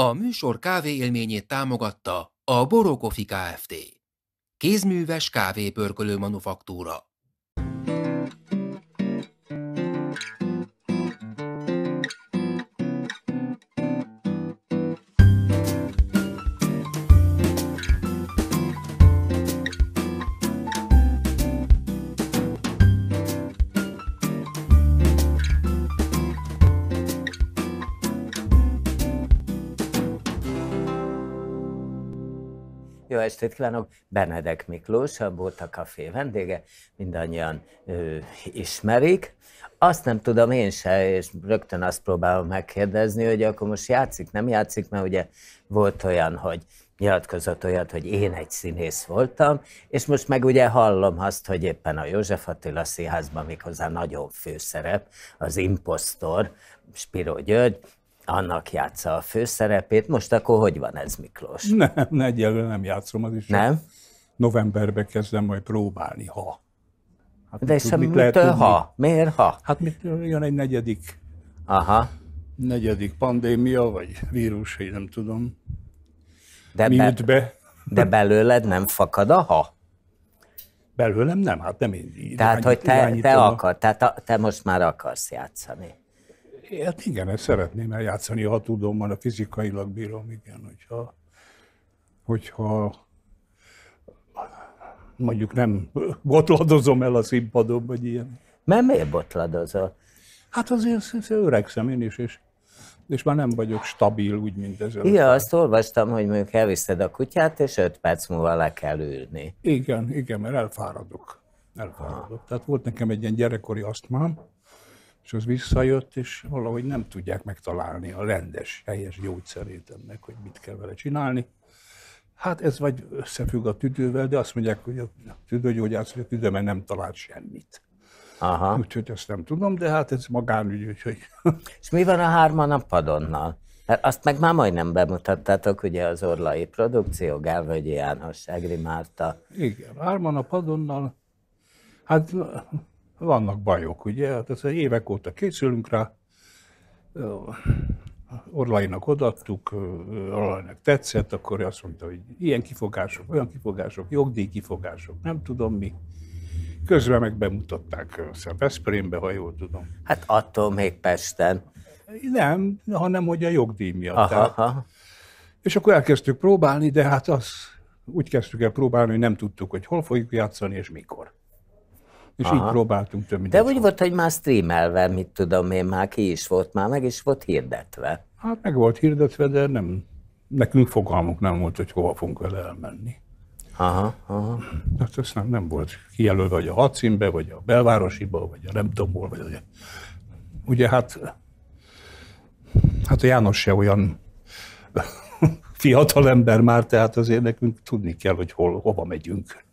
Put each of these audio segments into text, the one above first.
A műsor kávéélményét támogatta a Borokofi Kft. Kézműves kávépörkölő manufaktúra. Estét kívánok! Benedek Miklós, a Bóta Café vendége, mindannyian ö, ismerik. Azt nem tudom én se, és rögtön azt próbálom megkérdezni, hogy akkor most játszik, nem játszik, mert ugye volt olyan, hogy nyilatkozott olyat, hogy én egy színész voltam, és most meg ugye hallom azt, hogy éppen a József Attila Színházban méghozzá nagyon főszerep, az impostor, Spiro György, annak játsza a főszerepét. Most akkor hogy van ez, Miklós? Nem, egyelőre nem játszom, az is. Nem? Novemberben kezdem majd próbálni, ha. Hát De és tud- mit mitől tudni? ha? Miért ha? Hát mit jön egy negyedik, Aha. negyedik pandémia, vagy vírus, én nem tudom. De, Mi be, jut be? de belőled nem fakad a ha? Belőlem nem, hát nem én így Tehát, hogy te, te akar, tehát a- te most már akarsz játszani. Hát igen, ezt szeretném eljátszani, ha tudom, a fizikailag bírom, igen, hogyha, hogyha mondjuk nem botladozom el a színpadon, vagy ilyen. Mert miért botladozol? Hát azért öregszem én is, és, és már nem vagyok stabil, úgy, mint ez. Ja, azt olvastam, hogy mondjuk elviszed a kutyát, és öt perc múlva le kell ülni. Igen, igen, mert elfáradok. Elfáradok. Tehát volt nekem egy ilyen gyerekkori asztmám, és az visszajött, és valahogy nem tudják megtalálni a rendes, helyes gyógyszerét ennek, hogy mit kell vele csinálni. Hát ez vagy összefügg a tüdővel, de azt mondják, hogy a tüdőgyógyász, hogy a tüdőben nem talált semmit. Aha. Úgyhogy ezt nem tudom, de hát ez magánügy, úgyhogy És mi van a hárman a padonnal? Hát azt meg már majdnem bemutattátok, ugye az Orlai produkció, Gálvölgyi János, Egri Márta. Igen, hárman a padonnal, hát vannak bajok, ugye? Hát ezt évek óta készülünk rá. Orlainak odaadtuk, Orlainak tetszett, akkor azt mondta, hogy ilyen kifogások, olyan kifogások, jogdíj kifogások, nem tudom mi. Közben meg bemutatták hiszem, Veszprémbe, ha jól tudom. Hát attól még Pesten. Nem, hanem hogy a jogdíj miatt. Aha, Tehát, aha. és akkor elkezdtük próbálni, de hát az úgy kezdtük el próbálni, hogy nem tudtuk, hogy hol fogjuk játszani és mikor. És Aha. így próbáltunk több mint De úgy hónapig. volt, hogy már streamelve, mit tudom én, már ki is volt, már meg is volt hirdetve. Hát meg volt hirdetve, de nem, nekünk fogalmunk nem volt, hogy hova fogunk vele elmenni. Aha, aha. Hát ez nem, nem volt kijelölve, vagy a hadszínbe, vagy a belvárosiba, vagy a nem tudom hol, vagy a... Ugye hát, hát a János se olyan fiatal ember már, tehát azért nekünk tudni kell, hogy hol, hova megyünk.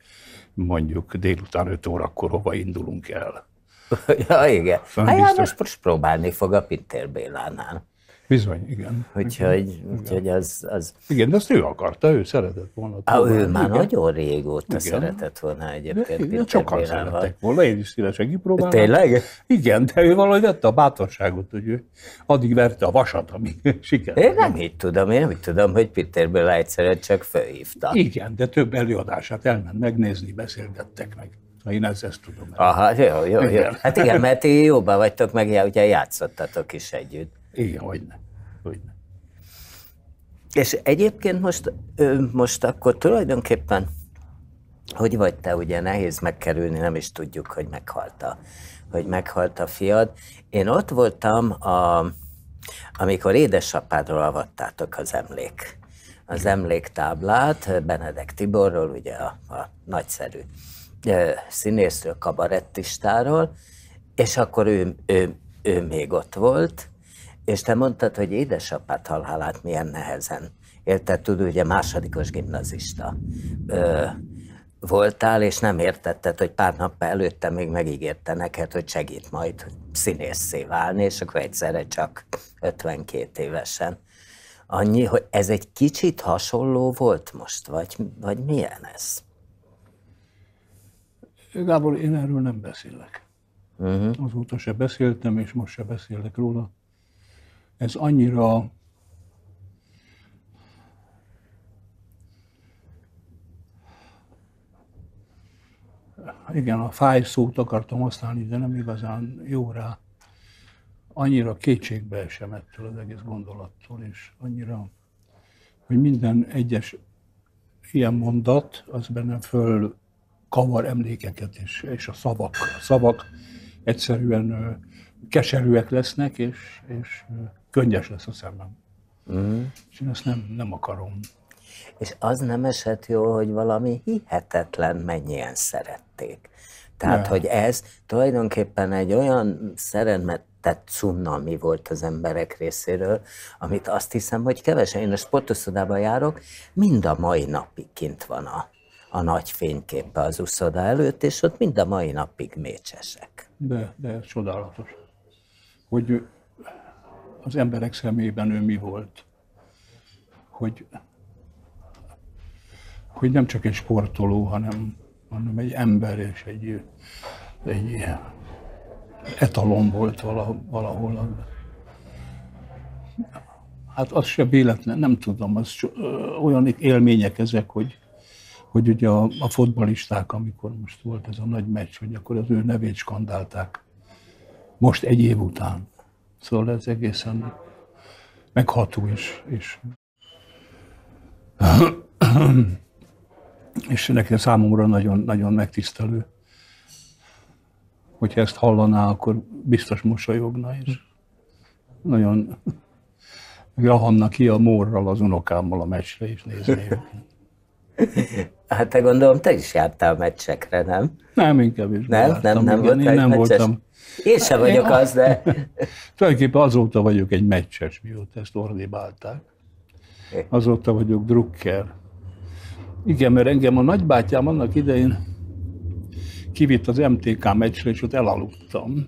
Mondjuk délután 5 órakor hova indulunk el. ja, igen. Hát biztos- János most próbálni fog a Pintér Bélánál. Bizony, igen. Úgyhogy, úgyhogy az, az... Igen, de azt ő akarta, ő szeretett volna. Á, ő már Igen. nagyon régóta Igen. szeretett volna egyébként Igen, Pintér sokan szerettek volna, én is szívesen kipróbálnám. Tényleg? Igen, de ő valahogy vette a bátorságot, hogy ő addig verte a vasat, ami sikerült. Én nem így tudom, én úgy tudom, hogy Pintér Béla egyszerűen csak fölhívta. Igen, de több előadását elment megnézni, beszélgettek meg. Ha Én ezt, ezt tudom. Aha, jó, jó, jó. Igen. Hát igen, mert ti jóban vagytok, meg ugye játszottatok is együtt. Igen, hogyne. hogyne. És egyébként most, most akkor tulajdonképpen, hogy vagy te, ugye nehéz megkerülni, nem is tudjuk, hogy meghalt a, hogy meghalt a fiad. Én ott voltam, a, amikor édesapádról avattátok az emlék, az emléktáblát, Benedek Tiborról, ugye a, a nagyszerű színészről, kabarettistáról, és akkor ő, ő, ő még ott volt, és te mondtad, hogy édesapád halálát milyen nehezen érted, tudod, ugye másodikos gimnazista ö, voltál, és nem értetted, hogy pár nap előtte még megígérte neked, hogy segít majd színészé válni, és akkor egyszerre csak 52 évesen. Annyi, hogy ez egy kicsit hasonló volt most, vagy, vagy milyen ez? Gábor, én erről nem beszélek. Uh-huh. Azóta se beszéltem, és most se beszélek róla ez annyira igen, a fáj szót akartam használni, de nem igazán jó rá. Annyira kétségbe sem ettől az egész gondolattól, és annyira, hogy minden egyes ilyen mondat, az bennem föl kavar emlékeket, és, és a szavak. A szavak egyszerűen keserűek lesznek, és, és könnyes lesz a szemem. Mm. És én ezt nem, nem akarom. És az nem esett jó, hogy valami hihetetlen mennyien szerették. Tehát, Ja. hogy ez tulajdonképpen egy olyan szeretett cunami volt az emberek részéről, amit azt hiszem, hogy kevesen, én a sportoszodában járok, mind a mai napig kint van a, a nagy fényképe az uszoda előtt, és ott mind a mai napig mécsesek. De, de csodálatos, hogy az emberek szemében ő mi volt. Hogy, hogy nem csak egy sportoló, hanem, hanem egy ember és egy, egy etalon volt valahol. Hát az se véletlen, nem tudom, az olyan élmények ezek, hogy, hogy ugye a, a fotbalisták, amikor most volt ez a nagy meccs, hogy akkor az ő nevét skandálták. Most egy év után. Szóval ez egészen megható és, és és nekem számomra nagyon, nagyon megtisztelő. Hogyha ezt hallaná, akkor biztos mosolyogna, és nagyon rahanna ki a mórral az unokámmal a meccsre, és nézni őket. Hát te gondolom, te is jártál meccsekre, nem? Nem, inkább is Nem, nem, nem én egy nem meccses? voltam. Én sem vagyok az, de Tulajdonképpen azóta vagyok egy meccses, mióta ezt ordibálták. Azóta vagyok drukker. Igen, mert engem a nagybátyám annak idején kivitt az MTK meccsre, és ott elaludtam.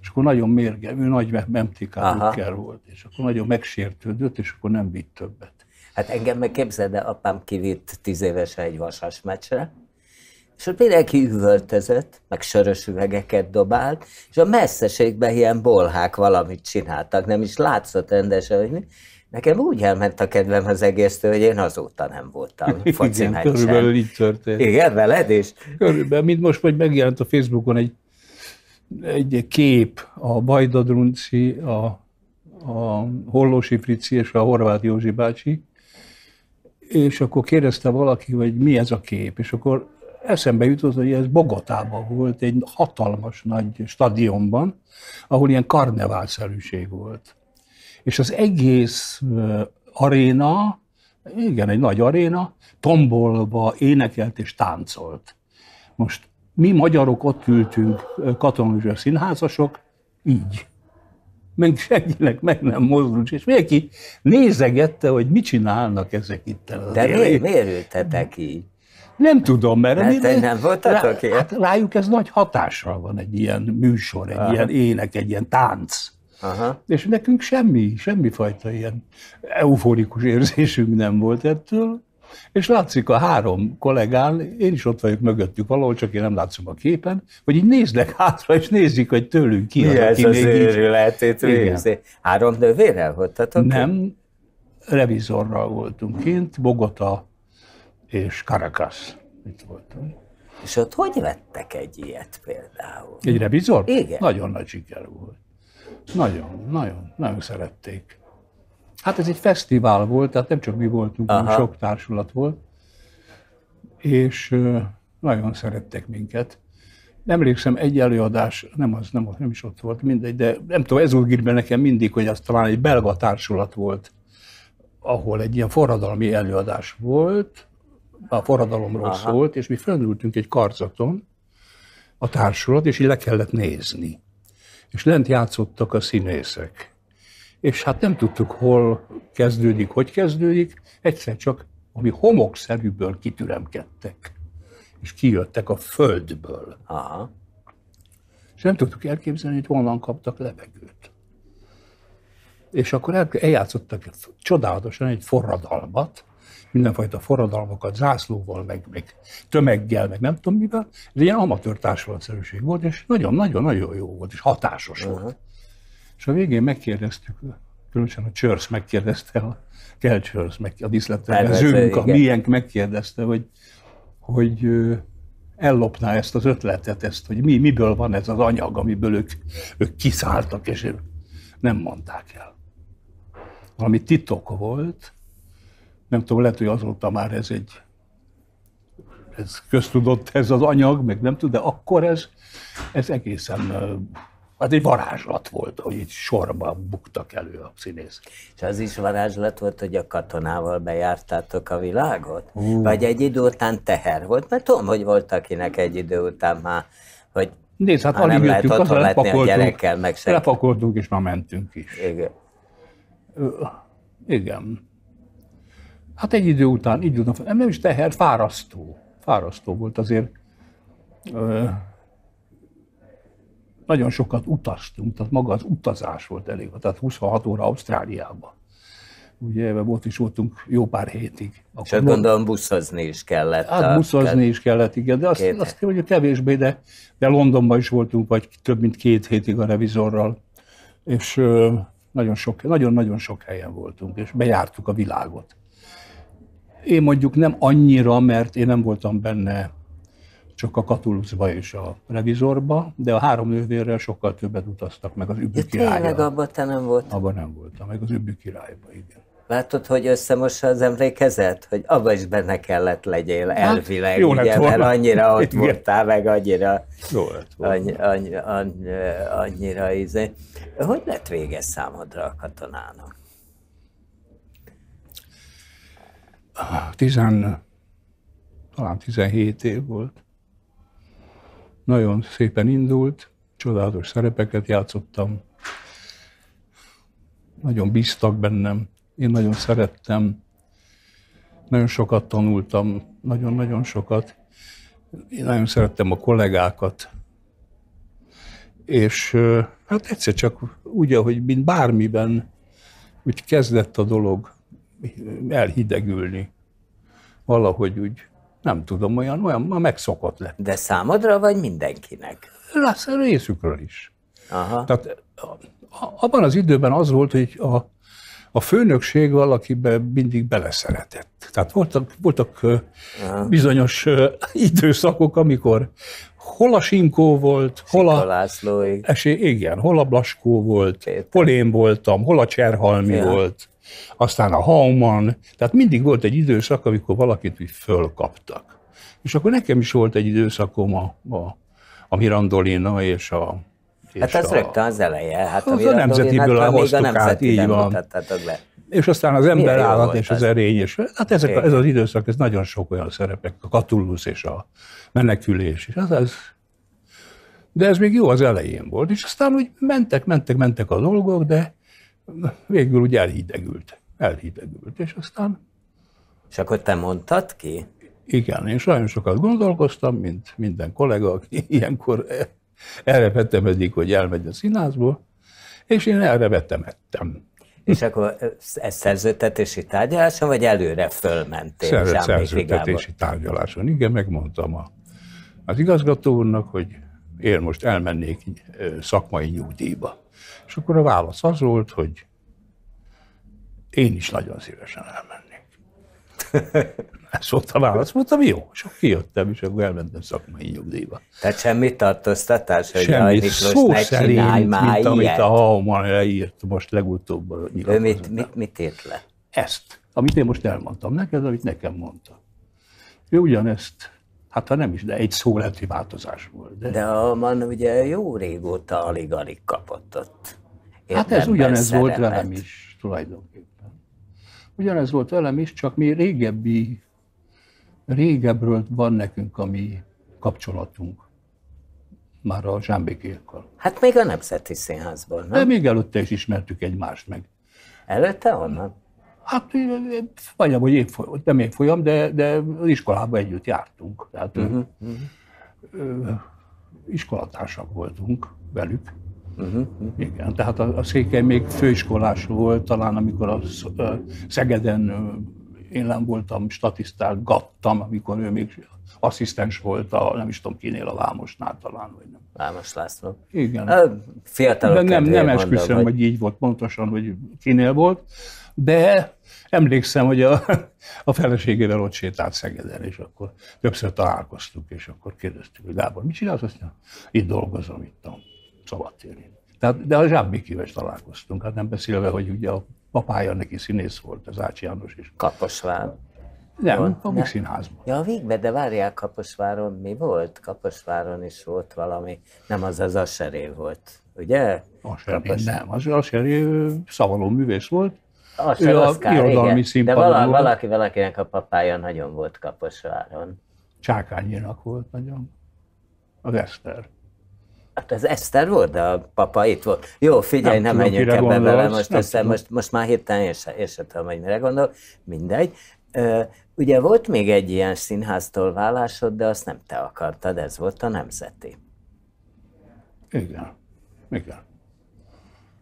És akkor nagyon mérge, ő nagy MTK drukker volt, és akkor nagyon megsértődött, és akkor nem vitt többet. Hát engem meg képzeld el, apám kivitt tíz évesen egy vasas meccsre, és ott mindenki üvöltözött, meg sörös üvegeket dobált, és a messzeségben ilyen bolhák valamit csináltak, nem is látszott rendesen, hogy mi. Nekem úgy elment a kedvem az egésztől, hogy én azóta nem voltam foci Igen, körülbelül meccsen. így történt. Igen, veled is? Körülbelül, mint most, hogy megjelent a Facebookon egy, egy kép, a Bajda Drunci, a, a Hollósi Frici és a Horváth Józsi bácsi, és akkor kérdezte valaki, hogy mi ez a kép, és akkor eszembe jutott, hogy ez Bogotában volt, egy hatalmas nagy stadionban, ahol ilyen karneválszerűség volt. És az egész aréna, igen, egy nagy aréna, tombolva énekelt és táncolt. Most mi magyarok ott ültünk, katonai színházasok, így. Meg senkinek meg nem mozdult, és mindenki nézegette, hogy mit csinálnak ezek itt. De miért, miért ültetek így? Nem tudom, mert, Mert te mi- nem voltatok rá, hát rájuk ez nagy hatással van egy ilyen műsor, egy Aha. ilyen ének, egy ilyen tánc. Aha. És nekünk semmi, semmifajta ilyen euforikus érzésünk nem volt ettől. És látszik a három kollégán, én is ott vagyok mögöttük valahol, csak én nem látszom a képen, hogy így néznek hátra, és nézik, hogy tőlünk ki Mi az, ez az így... őrület végzi? Három nővérrel voltatok? Nem, revizorral voltunk kint, Bogota és Caracas. Itt voltunk. És ott hogy vettek egy ilyet például? Egy revizor? Igen. Nagyon nagy siker volt. Nagyon, nagyon, nagyon szerették. Hát ez egy fesztivál volt, tehát nem csak mi voltunk, hanem sok társulat volt, és nagyon szerettek minket. Emlékszem, egy előadás, nem az, nem, az, nem is ott volt, mindegy, de nem tudom, ez úgy be nekem mindig, hogy az talán egy belga társulat volt, ahol egy ilyen forradalmi előadás volt, a forradalomról Aha. szólt, és mi felültünk egy karzaton, a társulat, és így le kellett nézni. És lent játszottak a színészek. És hát nem tudtuk, hol kezdődik, hogy kezdődik, egyszer csak ami homokszerűből kitüremkedtek, és kijöttek a földből. Aha. És nem tudtuk elképzelni, hogy honnan kaptak levegőt. És akkor el, eljátszottak csodálatosan egy forradalmat, mindenfajta forradalmakat, zászlóval, meg, meg tömeggel, meg nem tudom mivel. Ez egy ilyen amatőr társulatszerűség volt, és nagyon-nagyon-nagyon jó volt, és hatásos uh-huh. volt. És a végén megkérdeztük, különösen a Csörsz megkérdezte, a Kell Csörsz, meg, a Tervező, diszlettervezőnk, a igen. miénk megkérdezte, hogy, hogy ellopná ezt az ötletet, ezt, hogy mi, miből van ez az anyag, amiből ők, ők kiszálltak, és nem mondták el. Valami titok volt, nem tudom, lehet, hogy azóta már ez egy ez köztudott ez az anyag, meg nem tudom, de akkor ez, ez egészen Hát egy varázslat volt, hogy így sorban buktak elő a színész. És az is varázslat volt, hogy a katonával bejártátok a világot? Uh. Vagy egy idő után teher volt? Mert tudom, hogy volt akinek egy idő után már, hogy Nézd, hát alig jöttünk, lehet otthon letni a gyerekkel, meg senki. Lepakoltunk, és már mentünk is. Igen. igen. Hát egy idő után, így után, nem is teher, fárasztó. Fárasztó volt azért. Ö, nagyon sokat utaztunk, tehát maga az utazás volt elég, tehát 26 óra Ausztráliába. Ugye volt is voltunk jó pár hétig. Akkor És gondolom buszozni is kellett. Hát buszozni is kellett, igen, de azt, két. azt hogy kevésbé, de, de Londonban is voltunk, vagy több mint két hétig a revizorral, és nagyon sok, nagyon-nagyon sok helyen voltunk, és bejártuk a világot. Én mondjuk nem annyira, mert én nem voltam benne csak a Katuluszba és a revizorba, de a három nővérrel sokkal többet utaztak meg az Übbü ja, királyra. Tényleg abban te nem volt? Abban nem voltam, meg az Übbü királyba, igen. Látod, hogy összemossa az emlékezet? Hogy abban is benne kellett legyél hát, elvileg, jó ugye, mert annyira ott igen. voltál, meg annyira, jó lett annyi, annyi, annyi, annyira izé. Hogy lett vége számodra a katonának? Tizen, talán 17 év volt. Nagyon szépen indult, csodálatos szerepeket játszottam, nagyon bíztak bennem, én nagyon szerettem, nagyon sokat tanultam, nagyon-nagyon sokat. Én nagyon szerettem a kollégákat, és hát egyszer csak úgy, ahogy mint bármiben, úgy kezdett a dolog elhidegülni. Valahogy úgy nem tudom, olyan, olyan ma megszokott lett. De számodra, vagy mindenkinek? Lesz részükről is. Aha. Tehát abban az időben az volt, hogy a, a főnökség valakibe mindig beleszeretett. Tehát voltak, voltak Aha. bizonyos időszakok, amikor hol a Sinkó volt, hol a, esély, igen, hol a Blaskó volt, Péter. hol én voltam, hol a Cserhalmi ja. volt aztán a Hauman, tehát mindig volt egy időszak, amikor valakit úgy fölkaptak. És akkor nekem is volt egy időszakom a, a, a Mirandolina és a és hát ez a, rögtön az eleje. Hát az a, a nemzetiből hát, hoztuk át, így van. Le. És aztán az ember állat és az erény, és hát ezek, ez az időszak, ez nagyon sok olyan szerepek, a Katullusz és a menekülés, és az, ez, de ez még jó az elején volt, és aztán úgy mentek, mentek, mentek a dolgok, de végül úgy elhidegült. Elhidegült, és aztán... És akkor te mondtad ki? Igen, én nagyon sokat gondolkoztam, mint minden kollega, aki ilyenkor erre vetemedik, hogy elmegy a színházból, és én erre vetemettem. És akkor ez szerződtetési tárgyaláson, vagy előre fölmentél? Szerző, szerződtetési tárgyaláson, igen, megmondtam a, az igazgató úrnak, hogy én most elmennék szakmai nyugdíjba. És akkor a válasz az volt, hogy én is nagyon szívesen elmennék. Ez volt a válasz. Mondtam, jó. És akkor kijöttem, és akkor elmentem szakmai nyugdíjba. Tehát semmi tartóztatás, hogy semmi, Miklós szó ne szerint, már mint ilyet. amit a Hauman leírt most legutóbb Ő mit, mit, mit írt le? Ezt, amit én most elmondtam neked, amit nekem mondta. Ő ugyanezt Hát ha nem is, de egy szóleti változás volt. De, de a man ugye jó régóta alig-alig kapott ott. Hát ez ugyanez szerepet. volt velem is tulajdonképpen. Ugyanez volt velem is, csak mi régebbi, régebbről van nekünk a mi kapcsolatunk. Már a Zsámbékékkal. Hát még a Nemzeti Színházból, nem? De még előtte is ismertük egymást meg. Előtte honnan? Hát vagy hogy évfolyam, nem évfolyam, de, de az iskolában együtt jártunk. Tehát uh-huh. ö, iskolatársak voltunk velük. Uh-huh. Igen, tehát a, a Székely még főiskolás volt, talán amikor a, a Szegeden én nem voltam, statisztálgattam, amikor ő még asszisztens volt, a, nem is tudom kinél, a Vámosnál talán, vagy nem. Vámos László. Igen. Fiatalok De nem, nem esküszöm, hogy... hogy így volt pontosan, hogy kinél volt de emlékszem, hogy a, a feleségével ott sétált Szegeden, és akkor többször találkoztuk, és akkor kérdeztük, hogy Gábor, mit csinálsz? Azt mondja, itt dolgozom, itt a szabadtérén. Tehát, de a Zsámbékivel is találkoztunk, hát nem beszélve, hogy ugye a papája neki színész volt, az Ács János is. Kaposvár. Nem, Volt? a. Mix Színházban. Ja, a végbe, de várják, Kaposváron mi volt? Kaposváron is volt valami, nem az az Aseré volt, ugye? A Seré, Kapos- nem, az a Seré ö, szavaló művész volt. Aser, Ő a Oszkár, irodalmi igen. De színpadon vala, volt. valaki, valakinek a papája nagyon volt Kaposváron. Csákányinak volt nagyon. Az Eszter. Hát az Eszter volt, de a papa itt volt. Jó, figyelj, Nem nem, menjünk ebbe bele, most, tudom. most, most már hirtelen én sem, én sem tudom, hogy mire gondol, mindegy. Ugye volt még egy ilyen színháztól vállásod, de azt nem te akartad, ez volt a nemzeti. Igen. Igen.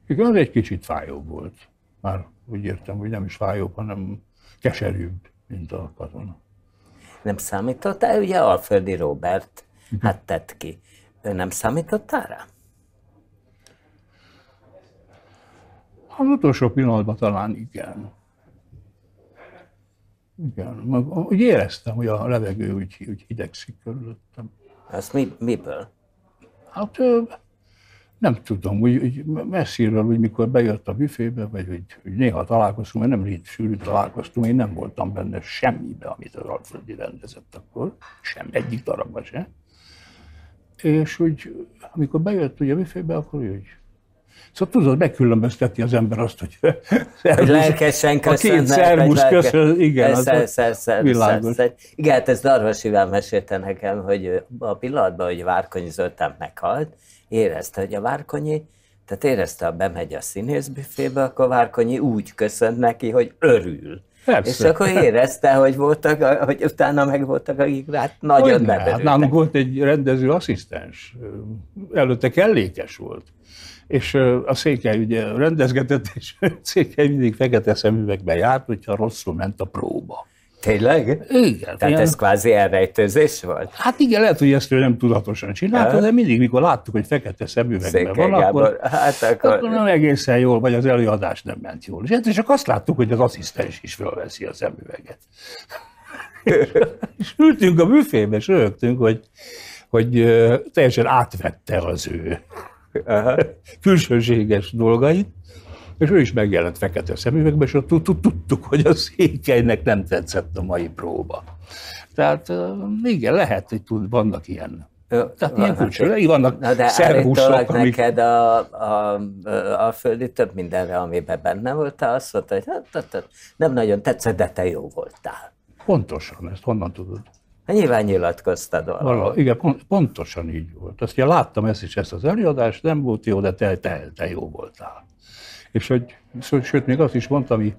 Igen, az egy kicsit fájóbb volt. Már úgy értem, hogy nem is fájóbb, hanem keserűbb, mint a katona. Nem számítottál? Ugye Alföldi Robert, hát tett ki. Ő nem számítottál rá? Az utolsó pillanatban talán igen. Igen. Úgy éreztem, hogy a levegő úgy, úgy hidegszik körülöttem. Az mi, miből? Hát nem tudom, úgy, úgy messziről, úgy mikor bejött a büfébe, vagy úgy, úgy néha találkoztunk, mert nem sűrű találkoztunk, én nem voltam benne semmibe, amit az Alföldi rendezett akkor, sem egyik darabban se. És úgy, amikor bejött ugye a büfébe, akkor úgy, Szóval tudod, megkülönbözteti az ember azt, hogy Hogy lelkesen A két szervusz köszön, igen, Ez, az ez, ez, ez, világos. ez, ez. Igen, hát ezt Darvas Iván mesélte nekem, hogy a pillanatban, hogy Várkonyi Zoltán meghalt, érezte, hogy a Várkonyi, tehát érezte, ha bemegy a színészbüfébe, akkor Várkonyi úgy köszönt neki, hogy örül. Persze. És akkor érezte, hogy voltak, hogy utána meg voltak, akik hát nagyon Hogyne, hát nálunk volt egy rendező asszisztens, előtte kellékes volt. És a székely ugye rendezgetett, és a székely mindig fekete szemüvegben járt, hogyha rosszul ment a próba. Tényleg? Igen. Tehát ilyen- ez kvázi elrejtőzés volt? Hát igen, lehet, hogy ezt ő nem tudatosan csinálta, Ja. de mindig, mikor láttuk, hogy fekete szemüvegben van, akkor. Hát akkor... akkor nem egészen jól, vagy az előadás nem ment jól. És egyszer csak azt láttuk, hogy az asszisztens is fölveszi a szemüveget. és ültünk a büfébe, és rögtünk, hogy, hogy teljesen átvette az ő Aha. külsőséges dolgait, és ő is megjelent fekete szemüvegben, és tudtuk, hogy a székelynek nem tetszett a mai próba. Tehát igen, lehet, hogy tud, vannak ilyen. Tehát ilyen külső, vannak Na de szervuszok, amik... neked a, a, a, a földi több mindenre, amiben benne voltál, azt mondta, hogy hát, hát, hát, nem nagyon tetszett, de te jó voltál. Pontosan, ezt honnan tudod? Hát nyilván nyilatkoztad valahol. Vala, igen, pont, pontosan így volt. Azt ugye láttam ezt is, ezt az előadást, nem volt jó, de te, te, te jó voltál. És hogy, sőt, még azt is mondtam, ami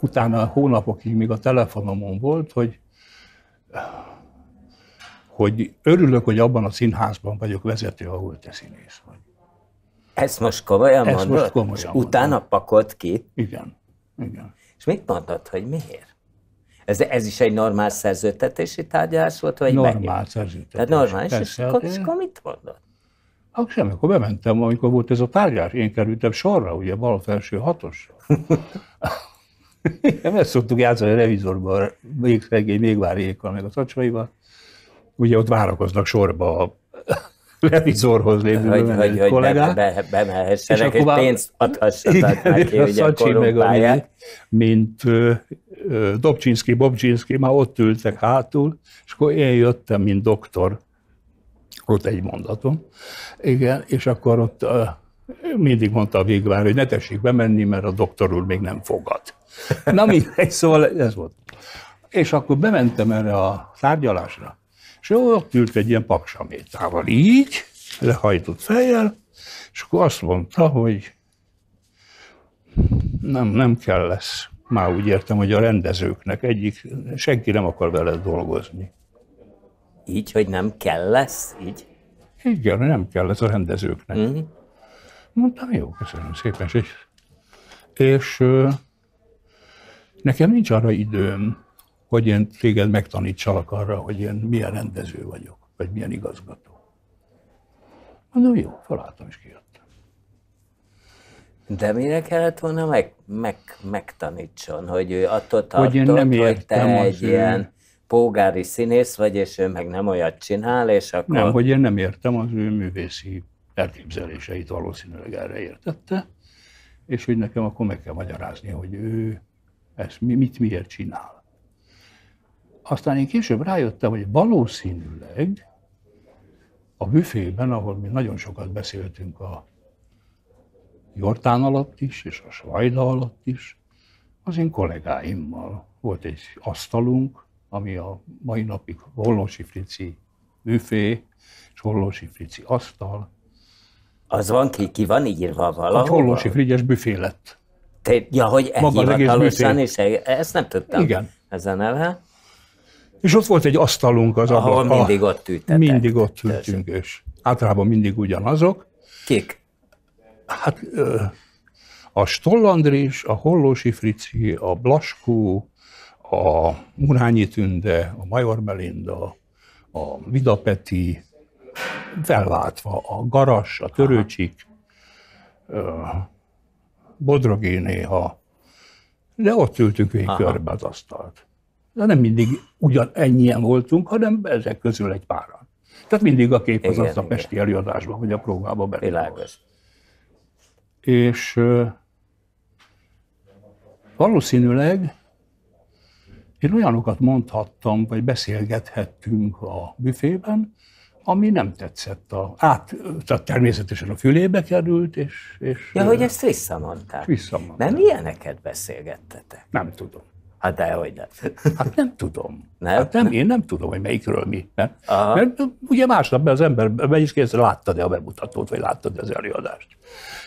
utána hónapokig még a telefonomon volt, hogy hogy örülök, hogy abban a színházban vagyok vezető, ahol te színész vagy. Ezt most komolyan Ezt mondod? most komolyan És mondom. utána pakolt ki, Igen, igen. és mit mondod, hogy miért? Ez, ez is egy normál szerződtetési tárgyalás volt, vagy megint? Normál szerződtetés. Tehát normális, és akkor, hát és akkor mit mondod? Hát semmi, akkor bementem, amikor volt ez a tárgyás, én kerültem sorra, ugye bal felső hatos. Igen, ezt szoktuk játszani a revizorban, még szegény, még várjékkal, meg a szacsvaival. Ugye ott várakoznak sorba a revizorhoz lévő Hogy, hogy, hogy be, kollégák. be, bemelhessenek, És és, akkor pénzt adhassanak neki, a Szacsi meg a mint ö, Dobcsinszki, Bobcsinszki, már ott ültek hátul, és akkor én jöttem, mint doktor, ott egy mondatom. Igen, és akkor ott mindig mondta a végvár, hogy ne tessék bemenni, mert a doktor úr még nem fogad. Na mindegy, szóval ez volt. És akkor bementem erre a tárgyalásra, és ott ült egy ilyen paksamétával, így, lehajtott fejjel, és akkor azt mondta, hogy nem, nem kell lesz. Már úgy értem, hogy a rendezőknek egyik, senki nem akar vele dolgozni. Így, hogy nem kell lesz, így. Igen, nem kell ez a rendezőknek. Mhm. Mondtam, jó, köszönöm szépen. És, és ö, nekem nincs arra időm, hogy én téged megtanítsalak arra, hogy én milyen rendező vagyok, vagy milyen igazgató. Mondom, jó, felálltam és kijöttem. De mire kellett volna meg, meg, megtanítson, hogy ő attól tartott, Hogy én nem hogy te egy ő- ilyen pógári színész vagy, és ő meg nem olyat csinál, és akkor... Nem, hogy én nem értem az ő művészi elképzeléseit valószínűleg erre értette, és hogy nekem akkor meg kell magyarázni, hogy ő ezt mi- mit miért csinál. Aztán én később rájöttem, hogy valószínűleg a büfében, ahol mi nagyon sokat beszéltünk a Jordán alatt is, és a Svajda alatt is, az én kollégáimmal volt egy asztalunk, ami a mai napig Hollósi Frici büfé, és Hollósi Frici asztal. Az van ki, ki van írva A valahol? Hollósi Frigyes büfé lett. Te, ja, hogy Maga az egész büfé. is, ezt nem tudtam. Igen. Ez a neve? És ott volt egy asztalunk az Ahol ablak. mindig ott ültetek. Mindig ott ültünk, és általában mindig ugyanazok. Kik? Hát a Stollandris, a Hollósi Frici, a Blaskó, a Murányi Tünde, a Major Melinda, a Vidapeti, felváltva a Garas, a Törőcsik, ö, Bodrogi néha, de ott ültünk végig Aha. körbe az asztalt. De nem mindig ugyan ennyien voltunk, hanem ezek közül egy páran. Tehát mindig a kép az Igen, a pesti előadásban, vagy a próbában benne. Világos. És valószínűleg én olyanokat mondhattam, vagy beszélgethettünk a büfében, ami nem tetszett. A, át, tehát természetesen a fülébe került, és, és Ja, hogy ezt visszamondták. visszamondtam. Nem ilyeneket beszélgettetek? Nem tudom. Hát dehogy nem. Hát nem tudom. Nem? Hát nem, én nem tudom, hogy melyikről mi. Nem? Aha. Mert ugye másnap az ember megy és kérdezi, láttad-e a bemutatót, vagy láttad az előadást.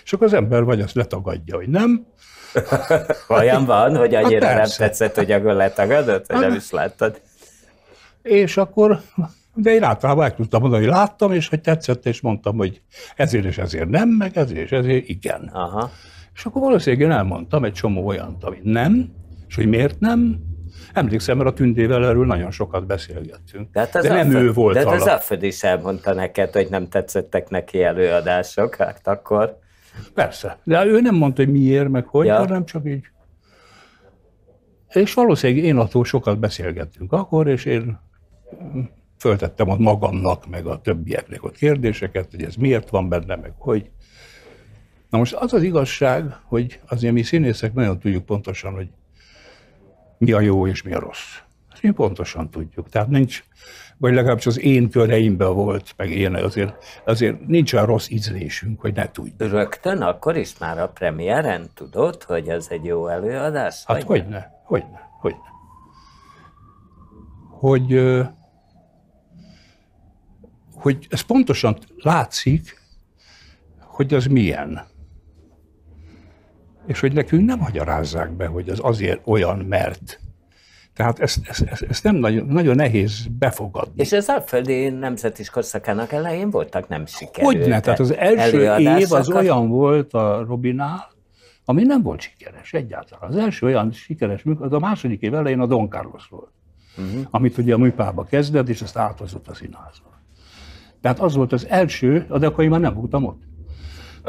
És akkor az ember vagy azt letagadja, hogy nem, Olyan van, hogy annyira nem Hát persze. tetszett, hogy akkor letagadott, hogy Hát nem is láttad. És akkor, de én általában el tudtam mondani, hogy láttam, és hogy tetszett, és mondtam, hogy ezért és ezért nem, meg ezért és ezért igen. Aha. És akkor valószínűleg én elmondtam egy csomó olyant, ami nem, és hogy miért nem. Emlékszem, mert a Tündével erről nagyon sokat beszélgettünk. De, hát az de nem Alföld- ő volt De hát az alap. Alföld is elmondta neked, hogy nem tetszettek neki előadások, hát akkor... Persze. De ő nem mondta, hogy miért, meg hogy, Ja. hanem csak így. És valószínűleg én attól sokat beszélgettünk akkor, és én föltettem ott magamnak, meg a többieknek ott kérdéseket, hogy ez miért van benne, meg hogy. Na most az az igazság, hogy azért mi színészek nagyon tudjuk pontosan, hogy mi a jó és mi a rossz. Ezt mi pontosan tudjuk. Tehát nincs, vagy legalábbis az én köreimben volt, meg én azért, azért nincs olyan rossz ízlésünk, hogy ne tudjuk. Rögtön akkor is már a premiéren tudod, hogy ez egy jó előadás? Hát hogyne, hogyne, hogyne. Hogy, hogy ez pontosan látszik, hogy az milyen. És hogy nekünk nem magyarázzák be, hogy az azért olyan, mert. Tehát ezt, ezt, ezt, ezt nem nagyon, nagyon nehéz befogadni. És az Alföldi Nemzetis Korszakának elején voltak nem sikerült. Hogyne, tehát az első év az olyan volt a Robinál, ami nem volt sikeres egyáltalán. Az első olyan sikeres az a második év elején a Don Carlos volt, uh-huh. amit ugye a műpába kezdett, és azt áthozott a színházba. Tehát az volt az első, de akkor én már nem voltam ott.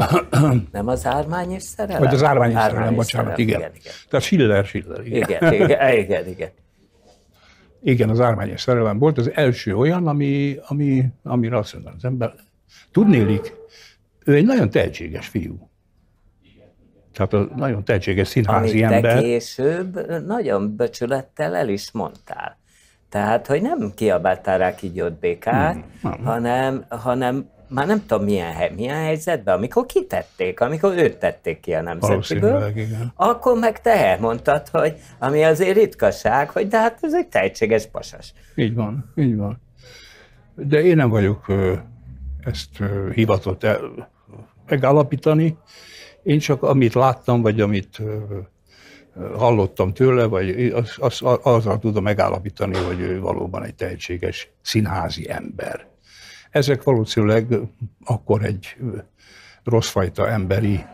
Nem az ármány és szerelem? Vagy az árvány Ármány szerelem, és bocsánat, szerelem, igen. igen, igen. Tehát Schiller, Schiller, igen. Igen, igen, igen, igen. Igen, az árványos szerelem volt az első olyan, ami, ami, amire azt mondta az ember. Tudnélik, ő egy nagyon tehetséges fiú. Tehát a nagyon tehetséges színházi Amit te ember. később nagyon becsülettel el is mondtál. Tehát, hogy nem kiabáltál rá kígyót békát, nem. hanem, hanem már nem tudom milyen, hely, milyen helyzetben, amikor kitették, amikor őt tették ki a nemzetiből, akkor meg te elmondtad, hogy ami azért ritkaság, hogy de hát ez egy tehetséges pasas. Így van, így van. De én nem vagyok ezt hivatott el, megállapítani. Én csak amit láttam, vagy amit hallottam tőle, vagy az, az, azzal tudom megállapítani, hogy ő valóban egy tehetséges színházi ember. Ezek valószínűleg akkor egy rosszfajta emberi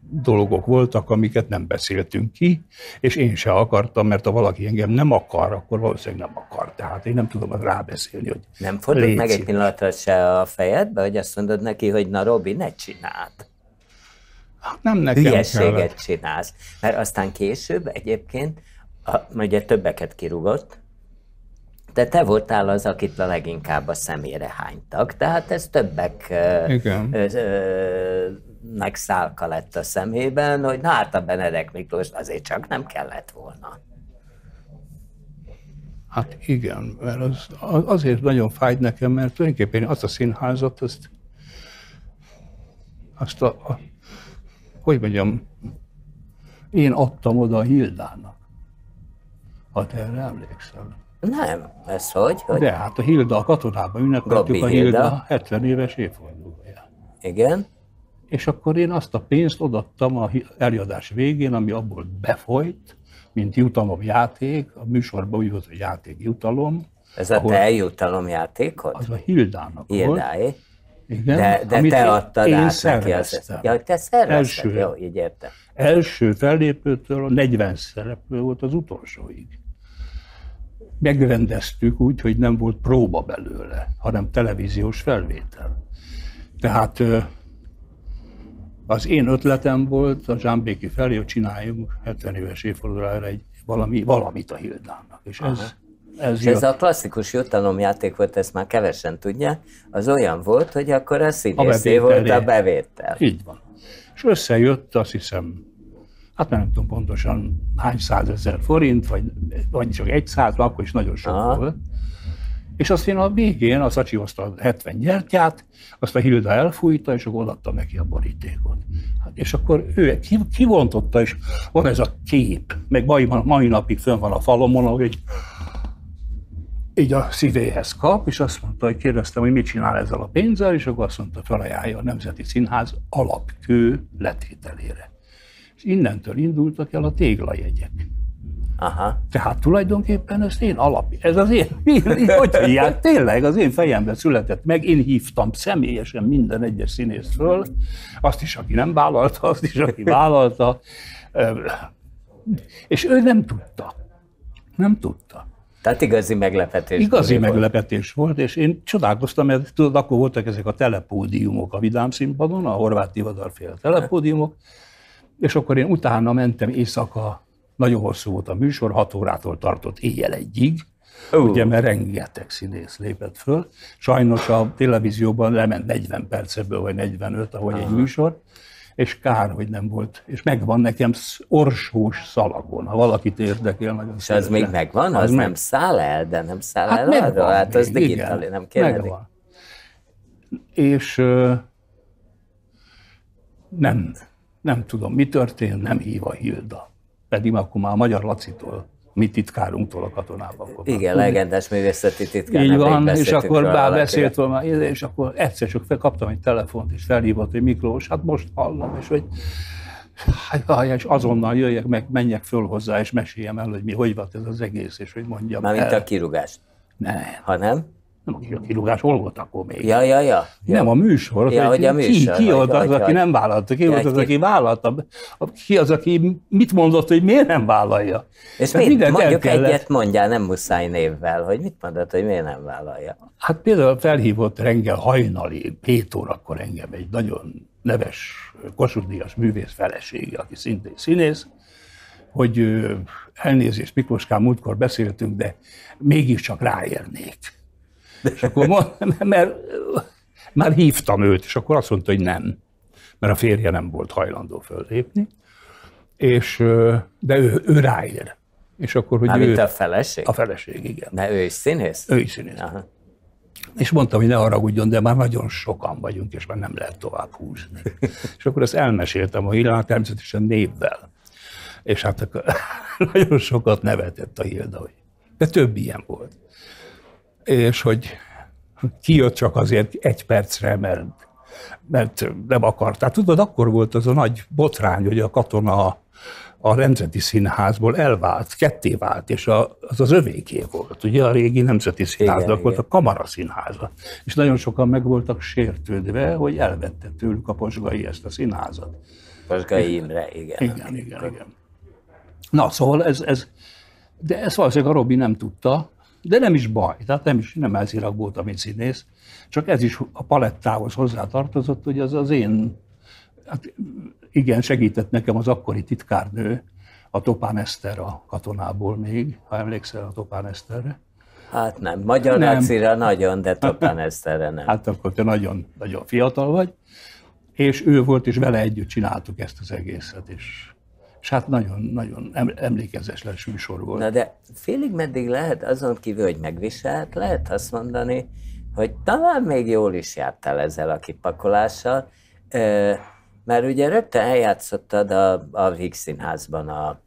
dolgok voltak, amiket nem beszéltünk ki, és én se akartam, mert ha valaki engem nem akar, akkor valószínűleg nem akar. Tehát én nem tudom rábeszélni, hogy Nem fordult meg egy pillanatra se a fejedbe, hogy azt mondod neki, hogy na Robi, ne csináld. Hát nem nekem hülyeséget kellett. csinálsz. Mert aztán később egyébként, a, ugye többeket kirúgott, de te voltál az, akit a leginkább a szemére hánytak. Tehát ez többek Igen. ö, ö, nek szálka lett a szemében, hogy na hát a Benedek Miklós azért csak nem kellett volna. Hát igen, mert az azért nagyon fájt nekem, mert tulajdonképpen azt a színházat, azt, azt a, a hogy mondjam, én adtam oda a Hildának. Ha te erre emlékszel. Nem, ez hogy? hogy? De hát a Hilda a katonában ünnepeltük a Hilda. Hilda. 70 éves évfordulóját. Igen? És akkor én azt a pénzt odaadtam a eljadás végén, ami abból befolyt, mint jutalom játék, a műsorban úgy volt, hogy játék jutalom, Ez a te jutalomjátékod? az a Hildának volt. Hildáé? Igen, De, de te adtad én át neki szerveztem. az... Ja, te szervezted? Első. Jó, így értem. Első fellépőtől a 40 szereplő volt az utolsóig. Megrendeztük úgy, hogy nem volt próba belőle, hanem televíziós felvétel. Tehát az én ötletem volt a Zsámbéki felé, hogy csináljunk 70 éves évfordulára egy valami, valamit a Hildának. És ez, ez, És ez a klasszikus jutalomjáték volt, ezt már kevesen tudják, az olyan volt, hogy akkor a színészé volt a bevétel. Így van. És összejött, azt hiszem, hát nem tudom pontosan hány százezer forint, vagy, vagy csak egy száz, akkor is nagyon sok Aha. volt. És azt én a végén, az Acsi hozta a 70 gyertyát, azt a Hilda elfújta, és akkor odaadta neki a borítékot. Hát, és akkor ő ki- kivontotta, és van ez a kép, meg mai, mai napig fönn van a falomon, hogy így a szívéhez kap, és azt mondta, hogy kérdeztem, hogy mit csinál ezzel a pénzzel, és akkor azt mondta, felajánlja a Nemzeti Színház alapkő letételére. És innentől indultak el a téglajegyek. Aha. Tehát tulajdonképpen ezt én alap, ez az én, hogy hívják, tényleg az én fejemben született meg, én hívtam személyesen minden egyes színészt föl, azt is, aki nem vállalta, azt is, aki vállalta, és ő nem tudta. Nem tudta. Tehát igazi meglepetés. Igazi volt. meglepetés volt, és én csodálkoztam, mert tudod, akkor voltak ezek a telepódiumok a Vidám színpadon, a horvát Tivadarféle telepódiumok, és akkor én utána mentem éjszaka, nagyon hosszú volt a műsor, 6 órától tartott éjjel egyig, Ó. ugye, mert rengeteg színész lépett föl. Sajnos a televízióban lement 40 perceből, vagy 45, ahogy egy műsor, és kár, hogy nem volt. És megvan nekem orsós szalagon, ha valakit érdekel. Nagyon És az még megvan? Az, Az nem száll el, de nem száll Hát el megvan arra? Hát az még, igen, nem kérdezik. megvan. És ö, nem, nem tudom, mi történt, nem hív a Hilda. Pedig akkor már a Magyar Lacitól, mi titkárunktól a katonában. Igen, legendás művészeti titkár. Így van, és akkor valakivel. beszélt volna, és akkor egyszer csak felkaptam egy telefont, és felhívott, hogy Miklós, hát most hallom, és hogy hát, jaj, és azonnal jöjjek meg, menjek föl hozzá, és meséljem el, hogy mi, hogy volt ez az egész, és hogy mondjam Mármint el. a kirúgást. Nem, Ha nem? Nem a kirúgás, hol volt akkor még? Ja, ja, ja. Nem, a műsor. Ja, hogy a műsor, Ki, ki volt az, aki nem vállalta? Ki volt az, ki- aki vállalta? Ki az, aki mit mondott, hogy miért nem vállalja? És Tehát mit, mondjuk kellett- egyet mondjál, nem muszáj névvel, hogy mit mondod, hogy miért nem vállalja. Hát például felhívott reggel hajnali, 7 órakor engem egy nagyon neves Kossuth művész felesége, aki szintén színész, hogy elnézést, Miklóskám, múltkor beszéltünk, de mégiscsak ráérnék. És akkor mond, mert már hívtam őt, és akkor azt mondta, hogy nem, mert a férje nem volt hajlandó föllépni, és, de ő, ő ráér. És akkor, hogy Mármint ő, a feleség? a feleség, igen. De ő is színész? Ő is színész. Aha. És mondtam, hogy ne haragudjon, de már nagyon sokan vagyunk, és már nem lehet tovább húzni. és akkor ezt elmeséltem a Hildának, természetesen névvel. És hát akkor nagyon sokat nevetett a Hilda, hogy de több ilyen volt. És hogy kijött csak azért egy percre, mert, mert nem akart. Tehát tudod, akkor volt az a nagy botrány, hogy a katona a, Nemzeti Színházból elvált, ketté vált, és a, az az övéké volt. Ugye a régi Nemzeti Színháznak Igen, volt igen. a Kamara Színháza. És nagyon sokan meg voltak sértődve, hogy elvette tőlük a posgai ezt a színházat. Posgai Imre, igen. Igen, igen, igen. Na, szóval ez, ez, de ezt valószínűleg a Robi nem tudta, de nem is baj, tehát nem is nem ezért voltam, mint színész, csak ez is a palettához hozzá tartozott, hogy az az én Hát igen, segített nekem az akkori titkárnő, a Topán Eszter a katonából még, ha emlékszel a Topán Eszterre. Hát nem, Magyar nem. Nacira nagyon, de Topán Eszterre nem. Hát akkor te nagyon, nagyon fiatal vagy, és ő volt, és vele együtt csináltuk ezt az egészet, és, és hát nagyon-nagyon emlékezetes műsor volt. Na de félig meddig lehet azon kívül, hogy megviselt, lehet azt mondani, hogy talán még jól is jártál ezzel a kipakolással, mert ugye rögtön eljátszottad a, a Víg Színházban a,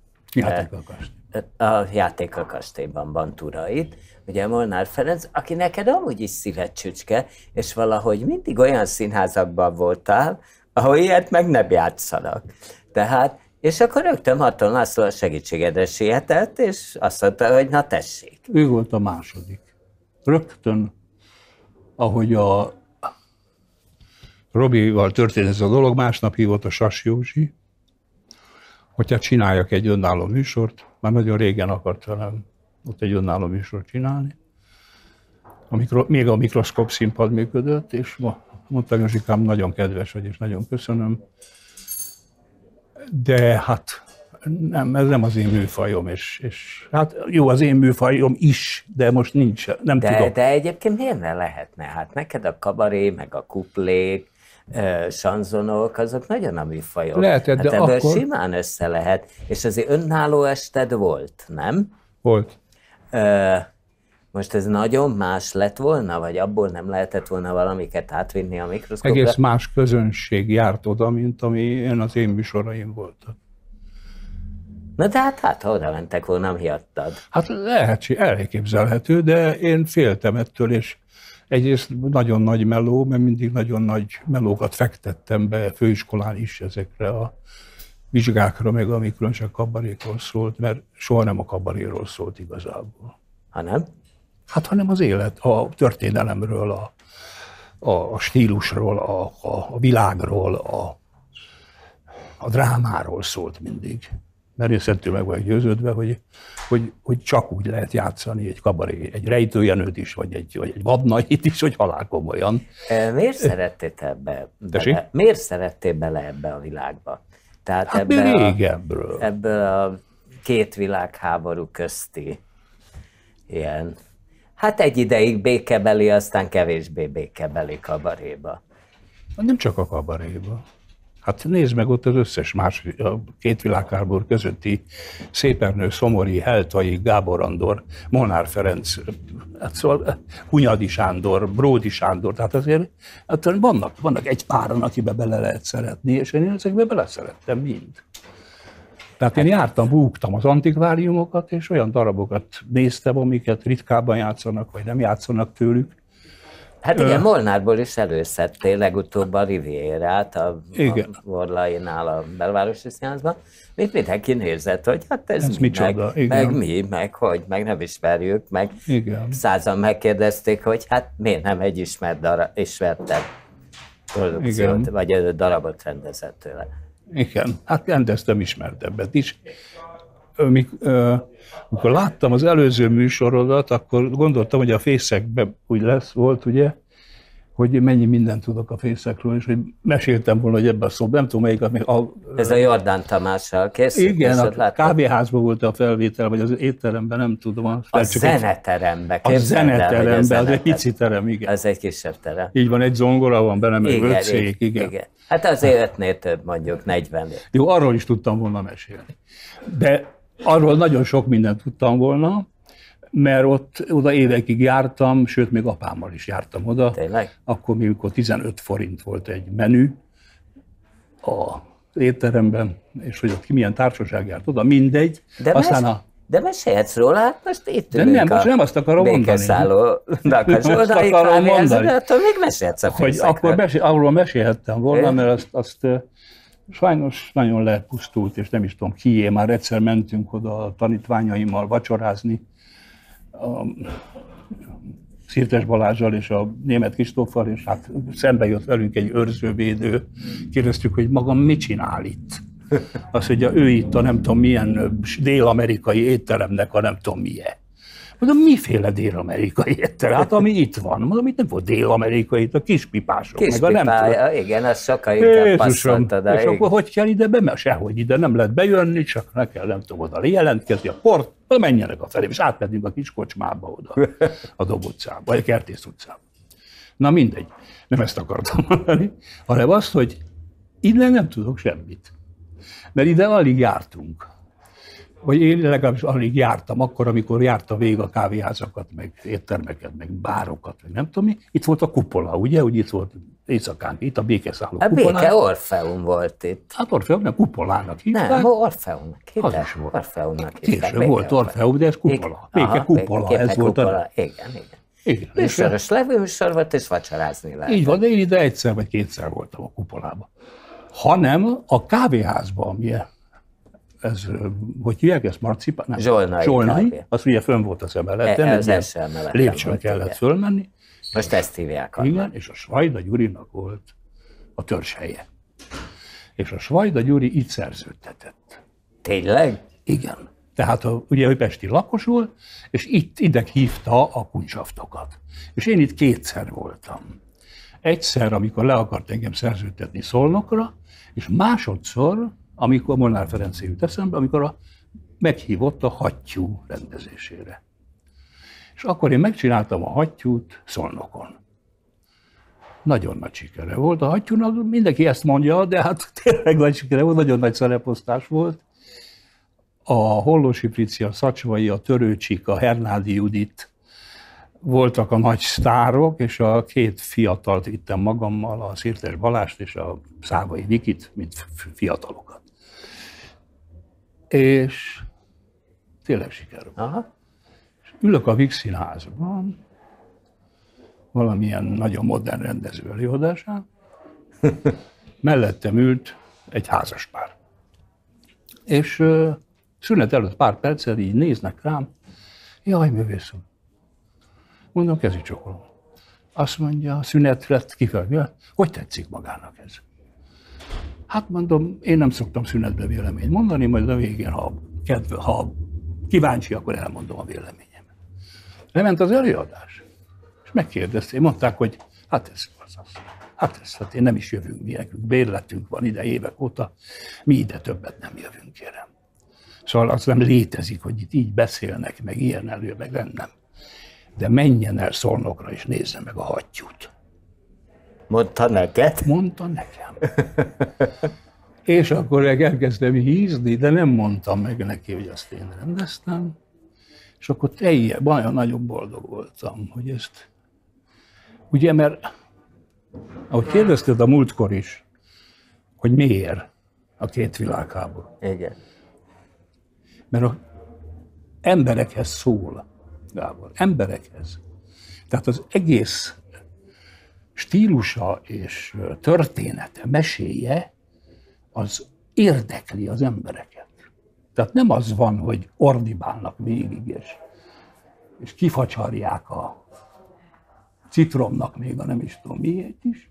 a játékakastélyban Banturait, ugye Molnár Ferenc, aki neked amúgy is szívecsücske, és valahogy mindig olyan színházakban voltál, ahol ilyet meg nem játszanak. Tehát, és akkor rögtön Haton László a segítségedre sietett, és azt mondta, hogy na tessék. Ő volt a második. Rögtön, ahogy a Robival történt ez a dolog, másnap hívott a Sas Józsi, hogyha csináljak egy önálló műsort, már nagyon régen akart velem ott egy önálló műsort csinálni. A mikro, még a mikroszkop színpad működött, és ma mondta Józsikám, nagyon kedves vagy, és nagyon köszönöm. De hát nem, ez nem az én műfajom, és, és hát jó, az én műfajom is, de most nincs, nem de, tudom. De egyébként miért ne lehetne? Hát neked a kabaré, meg a kuplék, sanzonok, azok nagyon a műfajok. Lehetett, hát de ebből akkor... simán össze lehet, és azért önálló ested volt, nem? Volt. Most ez nagyon más lett volna, vagy abból nem lehetett volna valamiket átvinni a mikroszkópra? Egész más közönség járt oda, mint ami én az én műsoraim voltak. Na de hát, hát ha oda mentek volna, nem hiattad. Hát lehet, elképzelhető, de én féltem ettől, és egyrészt nagyon nagy meló, mert mindig nagyon nagy melókat fektettem be főiskolán is ezekre a vizsgákra, meg amikor csak kabarékról szólt, mert soha nem a kabaréról szólt igazából. Ha nem? Hát, hanem az élet, a történelemről, a, a stílusról, a, a, a világról, a, a drámáról szólt mindig. Merészettől meg vagyok győződve, hogy, hogy, hogy csak úgy lehet játszani egy kabaré, egy rejtőjenőt is, vagy egy, vagy egy vadnait is, hogy halálkomolyan. Miért szerettél ebbe? Bele, miért szerettél bele ebbe a világba? Tehát hát régebbről. A, ebből a két világháború közti ilyen, hát egy ideig békebeli, aztán kevésbé békebeli kabaréba. Nem csak a kabaréba. Hát nézd meg ott az összes más, a két világháború közötti Szépernő, Szomori, Heltai, Gábor Andor, Molnár Ferenc, hát szóval Hunyadi Sándor, Bródi Sándor, tehát azért hát vannak, vannak egy páran, akibe bele lehet szeretni, és én ezekbe beleszerettem mind. Tehát én jártam, búgtam az antikváriumokat, és olyan darabokat néztem, amiket ritkában játszanak, vagy nem játszanak tőlük, Hát igen, Molnárból is előszedtél legutóbb a Rivierát, a, igen. a Orlainál a belvárosi színházban. Mit mindenki nézett, hogy hát ez, ez mi, meg, igen. meg mi, meg hogy, meg nem ismerjük, meg igen. százan megkérdezték, hogy hát miért nem egy ismert, darab, ismertebb produkciót, igen. vagy darabot rendezett tőle. Igen, hát rendeztem ismertebbet is. Amikor láttam az előző műsorodat, akkor gondoltam, hogy a fészekben úgy lesz, volt ugye, hogy mennyi mindent tudok a fészekről, és hogy meséltem volna, hogy ebben a szó, nem tudom melyik. A, Ez a Jordán Tamással készült? Igen, a kávéházban volt a felvétel, vagy az étteremben, nem tudom. A, a zeneteremben. A zeneteremben, az egy pici terem, igen. Az egy kisebb terem. Így van, egy zongora van benne, meg igen, szék, igen. igen. Hát az életnél több, mondjuk 40. Jó, arról is tudtam volna mesélni. De arról nagyon sok mindent tudtam volna, mert ott oda évekig jártam, sőt, még apámmal is jártam oda. Tényleg? Akkor, mikor 15 forint volt egy menü a étteremben, és hogy ott ki milyen társaság járt oda, mindegy. De Aztán mes- a de mesélhetsz róla, hát most itt De nem, most nem azt akarom mondani. Békeszállónak a zsoldai kávéhez, de attól még mesélhetsz a Hogy akkor mesél, arról mesélhettem volna, mert azt, azt sajnos nagyon lepusztult, és nem is tudom kié, már egyszer mentünk oda a tanítványaimmal vacsorázni, a Szirtes Balázsjal és a német Kristóffal, és hát szembe jött velünk egy őrzővédő. Kérdeztük, hogy magam mit csinál itt? Azt mondja, ő itt a nem tudom milyen dél-amerikai étteremnek a nem tudom milyen. Mondom, miféle dél-amerikai étel? Hát ami itt van. Mondom, itt nem volt dél-amerikai, itt a kis pipások. Kis meg a nem pipája, igen, az sokkal inkább passzolta, de és akkor hogy kell ide be? Sehogy ide nem lehet bejönni, csak ne kell, nem tudom, oda jelentkezni, a port, menjenek a felé, és átmentünk a kis kocsmába oda, a Dob utcába, vagy a Kertész utcába. Na mindegy, nem ezt akartam mondani, hanem azt, hogy innen nem tudok semmit. Mert ide alig jártunk. Vagy én legalábbis alig jártam, akkor, amikor jártam végig a kávéházakat, meg éttermeket, meg bárokat, meg nem tudom mi. Itt volt a kupola, ugye, hogy itt volt éjszakánk, itt a békeszálló A kupolán. béke Orfeum volt itt. Hát Orfeum, nem kupolának hívták. Nem, Orfeumnak Az hívták. is volt. Orfeumnak hívták. Később volt Orfeum, de ez kupola. Béke Aha, kupola, béke ez volt a... kupola. Igen, igen. Igen, és Műsoros levőműsor volt, és vacsorázni lehet. így van, de én ide egyszer vagy kétszer voltam a kupolában. Hanem a kávéházban, ami ez, hogy hívják ezt, marcipán? Zsolnai Zsolnai, az ugye fönn volt az emeleten, E- egy az ilyen első emeleten lépcsőn kellett igen. fölmenni, Most ezt hívják annak. igen, és a Svajda Gyurinak volt a törzshelye. És a Svajda Gyuri itt szerződtetett. Tényleg? Igen. Tehát a, ugye ő pesti lakos volt, és itt ide hívta a kuncsaftokat. És én itt kétszer voltam. Egyszer, amikor le akart engem szerződtetni Szolnokra, és másodszor, amikor Molnár Ferenc jut eszembe, amikor a, meghívott a hattyú rendezésére. És akkor én megcsináltam a hattyút Szolnokon. Nagyon nagy sikere volt. A hattyúnak mindenki ezt mondja, de hát tényleg nagy sikere volt, nagyon nagy szereposztás volt a Hollósi Frici, a Szacsvai, a Törőcsik, a Hernádi Judit voltak a nagy sztárok, és a két fiatalt vittem magammal, a Szirtes Balást és a Szávai Vikit, mint fiatalokat. És tényleg sikerült. Aha. Ülök a Vix színházban, valamilyen nagyon modern rendező előadásán, mellettem ült egy házaspár. És ö, szünet előtt pár perccel így néznek rám, jaj, művész úr. Mondom, kezi csokolom. Azt mondja, szünet lett kifelé, hogy tetszik magának ez? Hát mondom, én nem szoktam szünetbe véleményt mondani, majd a végén, ha, kedve, ha kíváncsi, akkor elmondom a véleményemet. Lement az előadás, és megkérdezték, mondták, hogy hát ez az az. Hát ez, hát én nem is jövünk, mi nekünk bérletünk van ide évek óta, mi ide többet nem jövünk, kérem. Szóval az nem létezik, hogy itt így beszélnek, meg ilyen elő, meg nem. De menjen el Szolnokra, és nézze meg a hattyút. Mondta neked? Mondta nekem. És akkor elkezdtem hízni, de nem mondtam meg neki, hogy azt én rendeztem. És akkor teljes, nagyon nagyon boldog voltam, hogy ezt... Ugye, mert ahogy kérdezted a múltkor is, hogy miért a két világháború. Igen. Mert a emberekhez szól, Gábor, emberekhez. Tehát az egész stílusa és története, meséje, az érdekli az embereket. Tehát nem az van, hogy ordibálnak végig, és, és kifacsarják a citromnak még a nem is tudom miért is,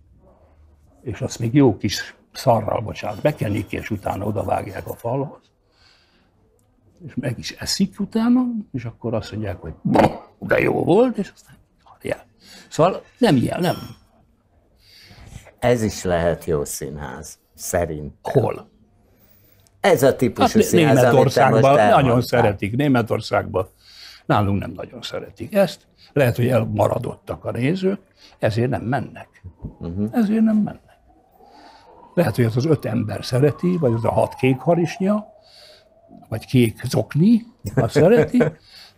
és azt még jó kis szarral, bocsánat, bekenik, és utána odavágják a falhoz, és meg is eszik utána, és akkor azt mondják, hogy de jó volt, és aztán halják. Szóval nem ilyen, nem. Ez is lehet jó színház, szerint. Hol? Ez a típusú Hát színház, Németországban nagyon szeretik, Németországban nálunk nem nagyon szeretik ezt. Lehet, hogy elmaradottak a nézők, ezért nem mennek. Uh-huh. Ezért nem mennek. Lehet, hogy ez az öt ember szereti, vagy az a hat kék harisnya, vagy kék zokni, azt szereti,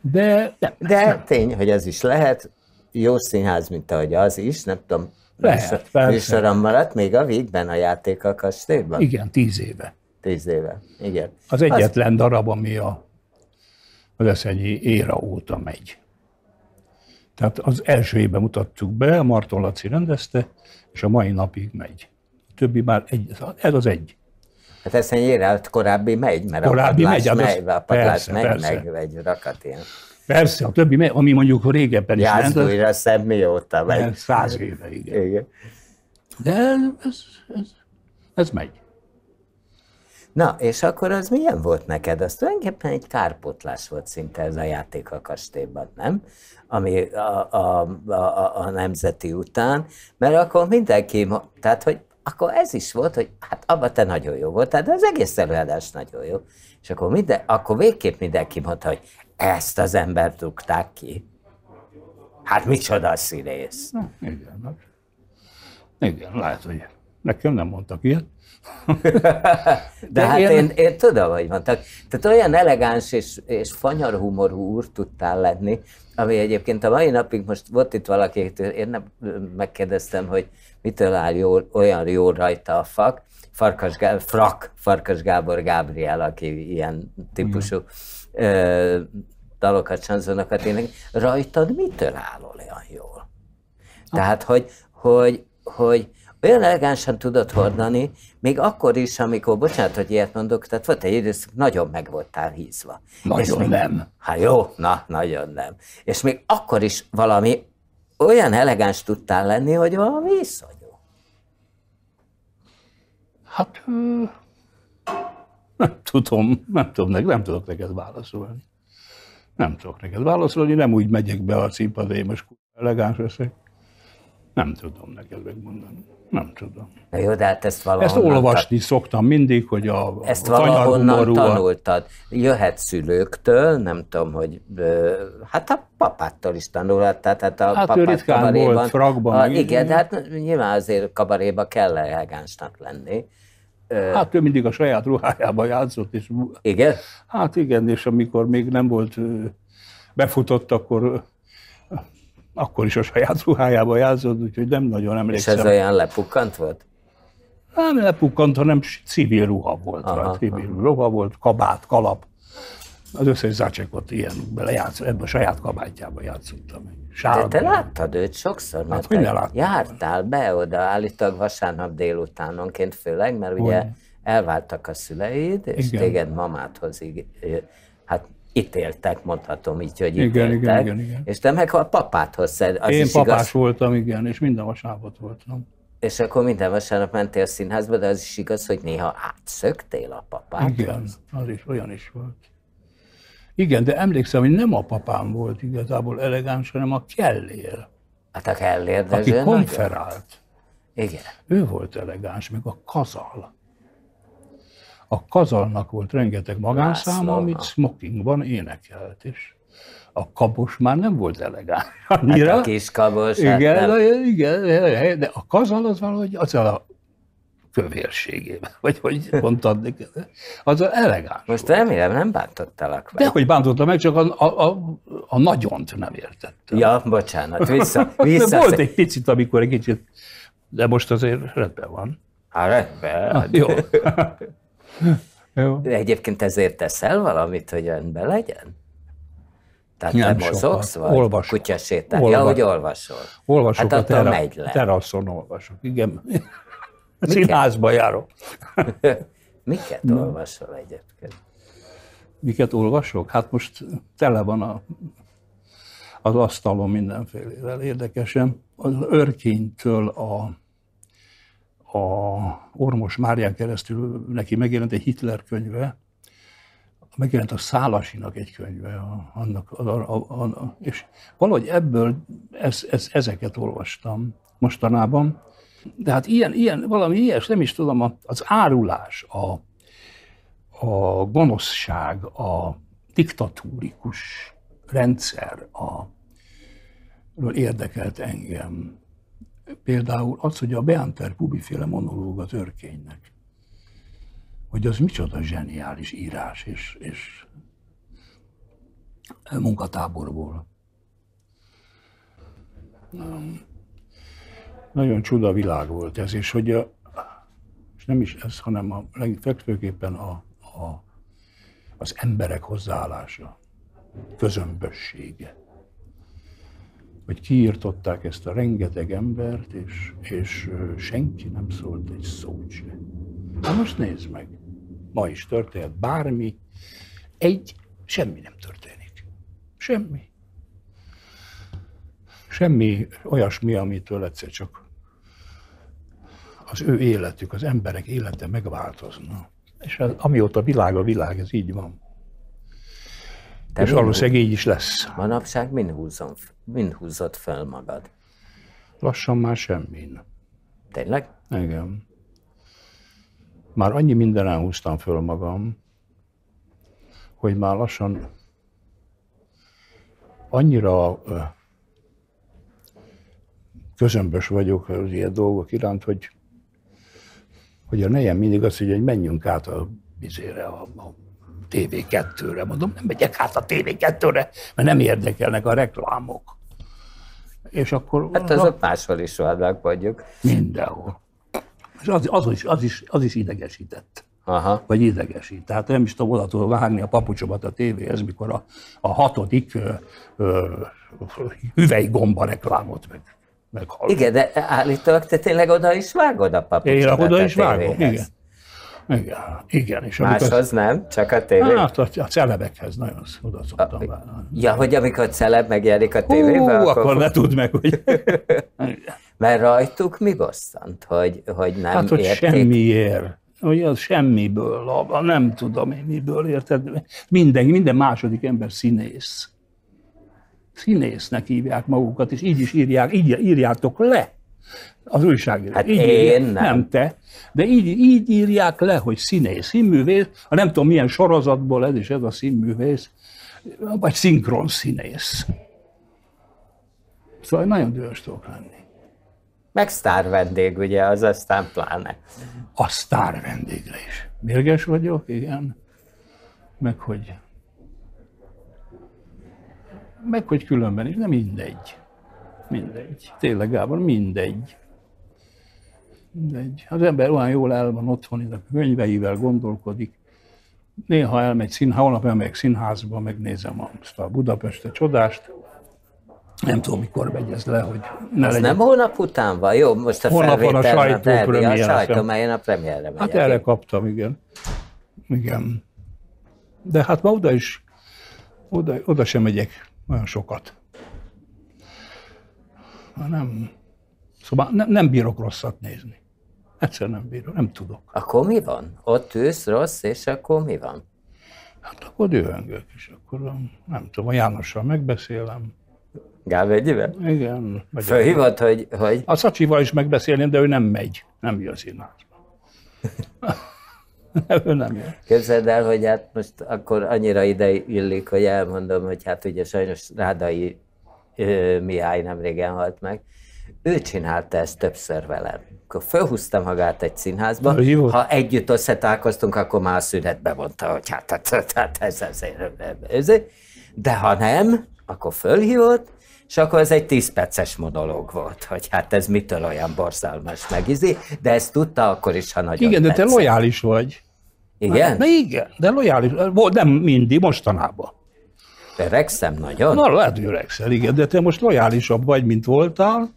de nem. De tény, hogy ez is lehet. Jó színház, mint ahogy az is, nem tudom. Lehet, persze. Műsorom maradt még a végben a játék a kastélyban? Igen, tíz éve. Tíz éve. Igen. Az egyetlen darab, ami a az eszenyi éra óta megy. Tehát az első évben mutattuk be, Marton Laci rendezte, és a mai napig megy. A többi már egy, ez az egy. Hát ezt a korábbi megy, mert Korábbi a padlás megy, hát az- megy, a padlás persze, megy, persze. meg egy rakat ilyen. Persze, a többi, ami mondjuk régebben is ment, az Jászlóira szem mióta megy. száz éve, igen. Igen. De ez, ez, ez megy. Na, és akkor az milyen volt neked? Az tulajdonképpen egy kárpotlás volt szinte ez a játék a kastélyban, nem? Ami a, a, a, a nemzeti után, mert akkor mindenki, tehát hogy akkor ez is volt, hogy hát abban te nagyon jó volt, tehát az egész előadás nagyon jó. És akkor, minden, akkor végképp mindenki mondta, hogy ezt az embert rúgták ki. Hát micsoda színész. Na, igen, hát. Igen, lehet, hogy nekem nem mondtak ilyet. De, De hát én... Én, én tudom, hogy mondtak. Tehát olyan elegáns és, és fanyar humorú úr tudtál lenni, ami egyébként a mai napig most volt itt valaki, én nem megkérdeztem, hogy mitől áll jól, olyan jó rajta a fak, Farkas Gábor, frak, Farkas Gábor Gábriel, aki ilyen típusú ö, dalokat, sanzonokat énekel, rajtad mitől áll olyan jól? Tehát, hogy, hogy, hogy olyan elegánsan tudod hordani, még akkor is, amikor, bocsánat, hogy ilyet mondok, tehát volt egy időszak, nagyon meg voltál hízva. Nagyon még, nem. Hát jó, na, nagyon nem. És még akkor is valami olyan elegáns tudtál lenni, hogy valami iszonyú. Hát nem tudom, nem tudom, nem, nem tudok neked válaszolni. Nem tudok neked válaszolni, nem úgy megyek be a színpadra, én most elegáns leszek. Nem tudom neked megmondani. Nem tudom. Na jó, de hát ezt valahonnan... Ezt olvasni ta... szoktam mindig, hogy a Ezt valahonnan tanultad. Jöhet szülőktől, nem tudom, hogy hát a papától is tanulhattad. Tehát a hát papát kabaréban, volt fragban. A, igen, de hát nyilván azért kabaréba kell elegánsnak lenni. Hát ő mindig a saját ruhájában játszott. És, igen? Hát igen, és amikor még nem volt befutott, akkor akkor is a saját ruhájába játszott, úgyhogy nem nagyon emlékszem. És ez olyan lepukkant volt? Nem lepukkant, hanem civil ruha volt. Aha, civil aha. ruha volt, kabát, kalap. Az összes zacsekot ilyen belejátsz, ebbe a saját kabátjába játszottam. Sárga. De te láttad őt sokszor, mert hát, te jártál be oda állítólag vasárnap délutánonként főleg, mert ugye hogy? elváltak a szüleid, és Igen. téged mamáthoz hát ítéltek, mondhatom így, hogy ítéltek. Igen, igen, igen, igen. És te meg a papáthoz szed. Az Én papás igaz... voltam, igen, és minden vasárnap voltam. És akkor minden vasárnap mentél a színházba, de az is igaz, hogy néha átszöktél a papáthoz. Igen, az is, olyan is volt. Igen, de emlékszem, hogy nem a papám volt igazából elegáns, hanem a kellér. Hát a kellér, de Aki konferált. Nagyon... Igen. Ő volt elegáns, meg a kazal. A kazalnak volt rengeteg magánszáma, amit smokingban énekelt, és a kabos már nem volt elegáns annyira. Hát a kis kabos. Igen, hát nem. igen, de a kazal az valahogy az a kövérségében, vagy hogy mondtad az elegáns Most volt. remélem nem bántottalak meg. De hogy bántottam meg, csak a, a, a, a nagyont nem értettem. Ja, bocsánat, vissza, vissza. De volt egy picit, amikor egy kicsit, de most azért rendben van. Hát rendben. Ah, jó. Jó. Egyébként ezért teszel valamit, hogy rendben legyen? Tehát nem te mozogsz, sokat. vagy olvasok. kutyasétál? Olva... Ja, hogy olvasol. Olvasok hát a tera... megy le. teraszon olvasok, igen. Színházba járok. Miket olvasol egyébként? Miket olvasok? Hát most tele van a, az asztalon mindenfélevel érdekesen. Az örkénytől a a Ormos Márián keresztül neki megjelent egy Hitler könyve, megjelent a Szálasinak egy könyve, a, annak, a, a, a, a, és valahogy ebből ez, ez, ezeket olvastam mostanában. De hát ilyen, ilyen valami ilyes, nem is tudom, az árulás, a, a gonoszság, a diktatúrikus rendszer, a, érdekelt engem például az, hogy a Beanter Pubi féle monológ az örkénynek, hogy az micsoda zseniális írás és, és munkatáborból. Nagyon csuda világ volt ez, és hogy a, és nem is ez, hanem a legfekvőképpen a, a, az emberek hozzáállása, közömbössége hogy kiírtották ezt a rengeteg embert, és, és senki nem szólt egy szót se. Na most nézd meg, ma is történt bármi, egy, semmi nem történik. Semmi. Semmi olyasmi, amitől egyszer csak az ő életük, az emberek élete megváltozna. És az, amióta világ a világ, ez így van. Te és valószínűleg így is lesz. Manapság mind, húzom, mind húzott föl magad. Lassan már semmin. Tényleg? Igen. Már annyi mindenen húztam föl magam, hogy már lassan annyira közömbös vagyok az ilyen dolgok iránt, hogy, hogy a nejem mindig azt mondja, hogy menjünk át a vizére, a, a TV2-re. Mondom, nem megyek át a TV2-re, mert nem érdekelnek a reklámok. És akkor Hát azok máshol is vannak, mondjuk. mindenhol. És az, az, is, az, is, az is idegesített. Aha. Vagy idegesít. Tehát nem is tudom oda tudom vágni a papucsomat a tévéhez, mikor a, a hatodik ö, ö, hüvelygomba reklámot meg, meghallom. Igen, de állítólag te tényleg oda is vágod a papucsodat Én oda a is vágom, igen. Igen, igen. És Máshoz nem, csak a tévé. Hát a, a celebekhez nagyon oda szoktam vágni. Ja, hogy amikor celeb megjelenik a Hú, tévébe, akkor, akkor, akkor ne tudd meg, hogy, mert rajtuk mi bosszant, hogy, hogy nem hát, hogy érték. semmiért. Hogy az semmiből, a, a nem tudom én miből, érted? Minden, minden második ember színész. Színésznek hívják magukat, és így is írják, így írjátok le az újságíró. Hát így én írják, nem. nem te, de így, így írják le, hogy színész, színművész, ha nem tudom milyen sorozatból ez és ez a színművész, vagy szinkron színész. Szóval nagyon dühös tudok lenni. Meg sztár vendég, ugye, az aztán pláne. A sztár is. Mérges vagyok, igen. Meg hogy... Meg hogy különben is, de mindegy. Mindegy. Tényleg, Gábor, mindegy. Mindegy. Az ember olyan jól el van otthon, itt a könyveivel gondolkodik. Néha elmegy színházba, holnap elmegyek színházba, megnézem azt a Budapestet csodást. Nem tudom, mikor megy ez le, hogy ne legyen. nem hónap után van? Jó, most a Holnap van a sajtópremiér, derbi, a azt hiszem. sajtómelyen a premierre megyek. Hát erre kaptam, igen. Igen. De hát ma oda is, oda, oda sem megyek olyan sokat. Ha Nem, szóval nem, nem bírok rosszat nézni. Egyszer nem bírok, nem tudok. Akkor mi van? Ott ülsz rossz, és akkor mi van? Hát akkor dühöngök, és akkor nem tudom, a Jánossal megbeszélem. Gálvegyivel? Igen. Vagy Fölhívod, hogy, hogy a Szacsival is megbeszélném, de ő nem megy, nem jön színházba. ő nem jön. Képzeld el, hogy hát most akkor annyira ide illik, hogy elmondom, hogy hát ugye sajnos Rádai ö, Mihály nem régen halt meg. Ő csinálta ezt többször velem. Akkor fölhúzta magát egy színházba, ha együtt összetálkoztunk, akkor már a szünetbe mondta, hogy hát, hát, hát, hát ez azért, ez, de ha nem, akkor fölhívott, és akkor ez egy 10 perces monológ volt, hogy hát ez mitől olyan borzalmas megizi, de ezt tudta akkor is, ha nagyon Igen, de te tetszett. lojális vagy. Igen? Na igen, de lojális. Volt, nem mindig, mostanában. Öregszem nagyon? Na, lehet, hogy öregszel, igen, de te most lojálisabb vagy, mint voltál.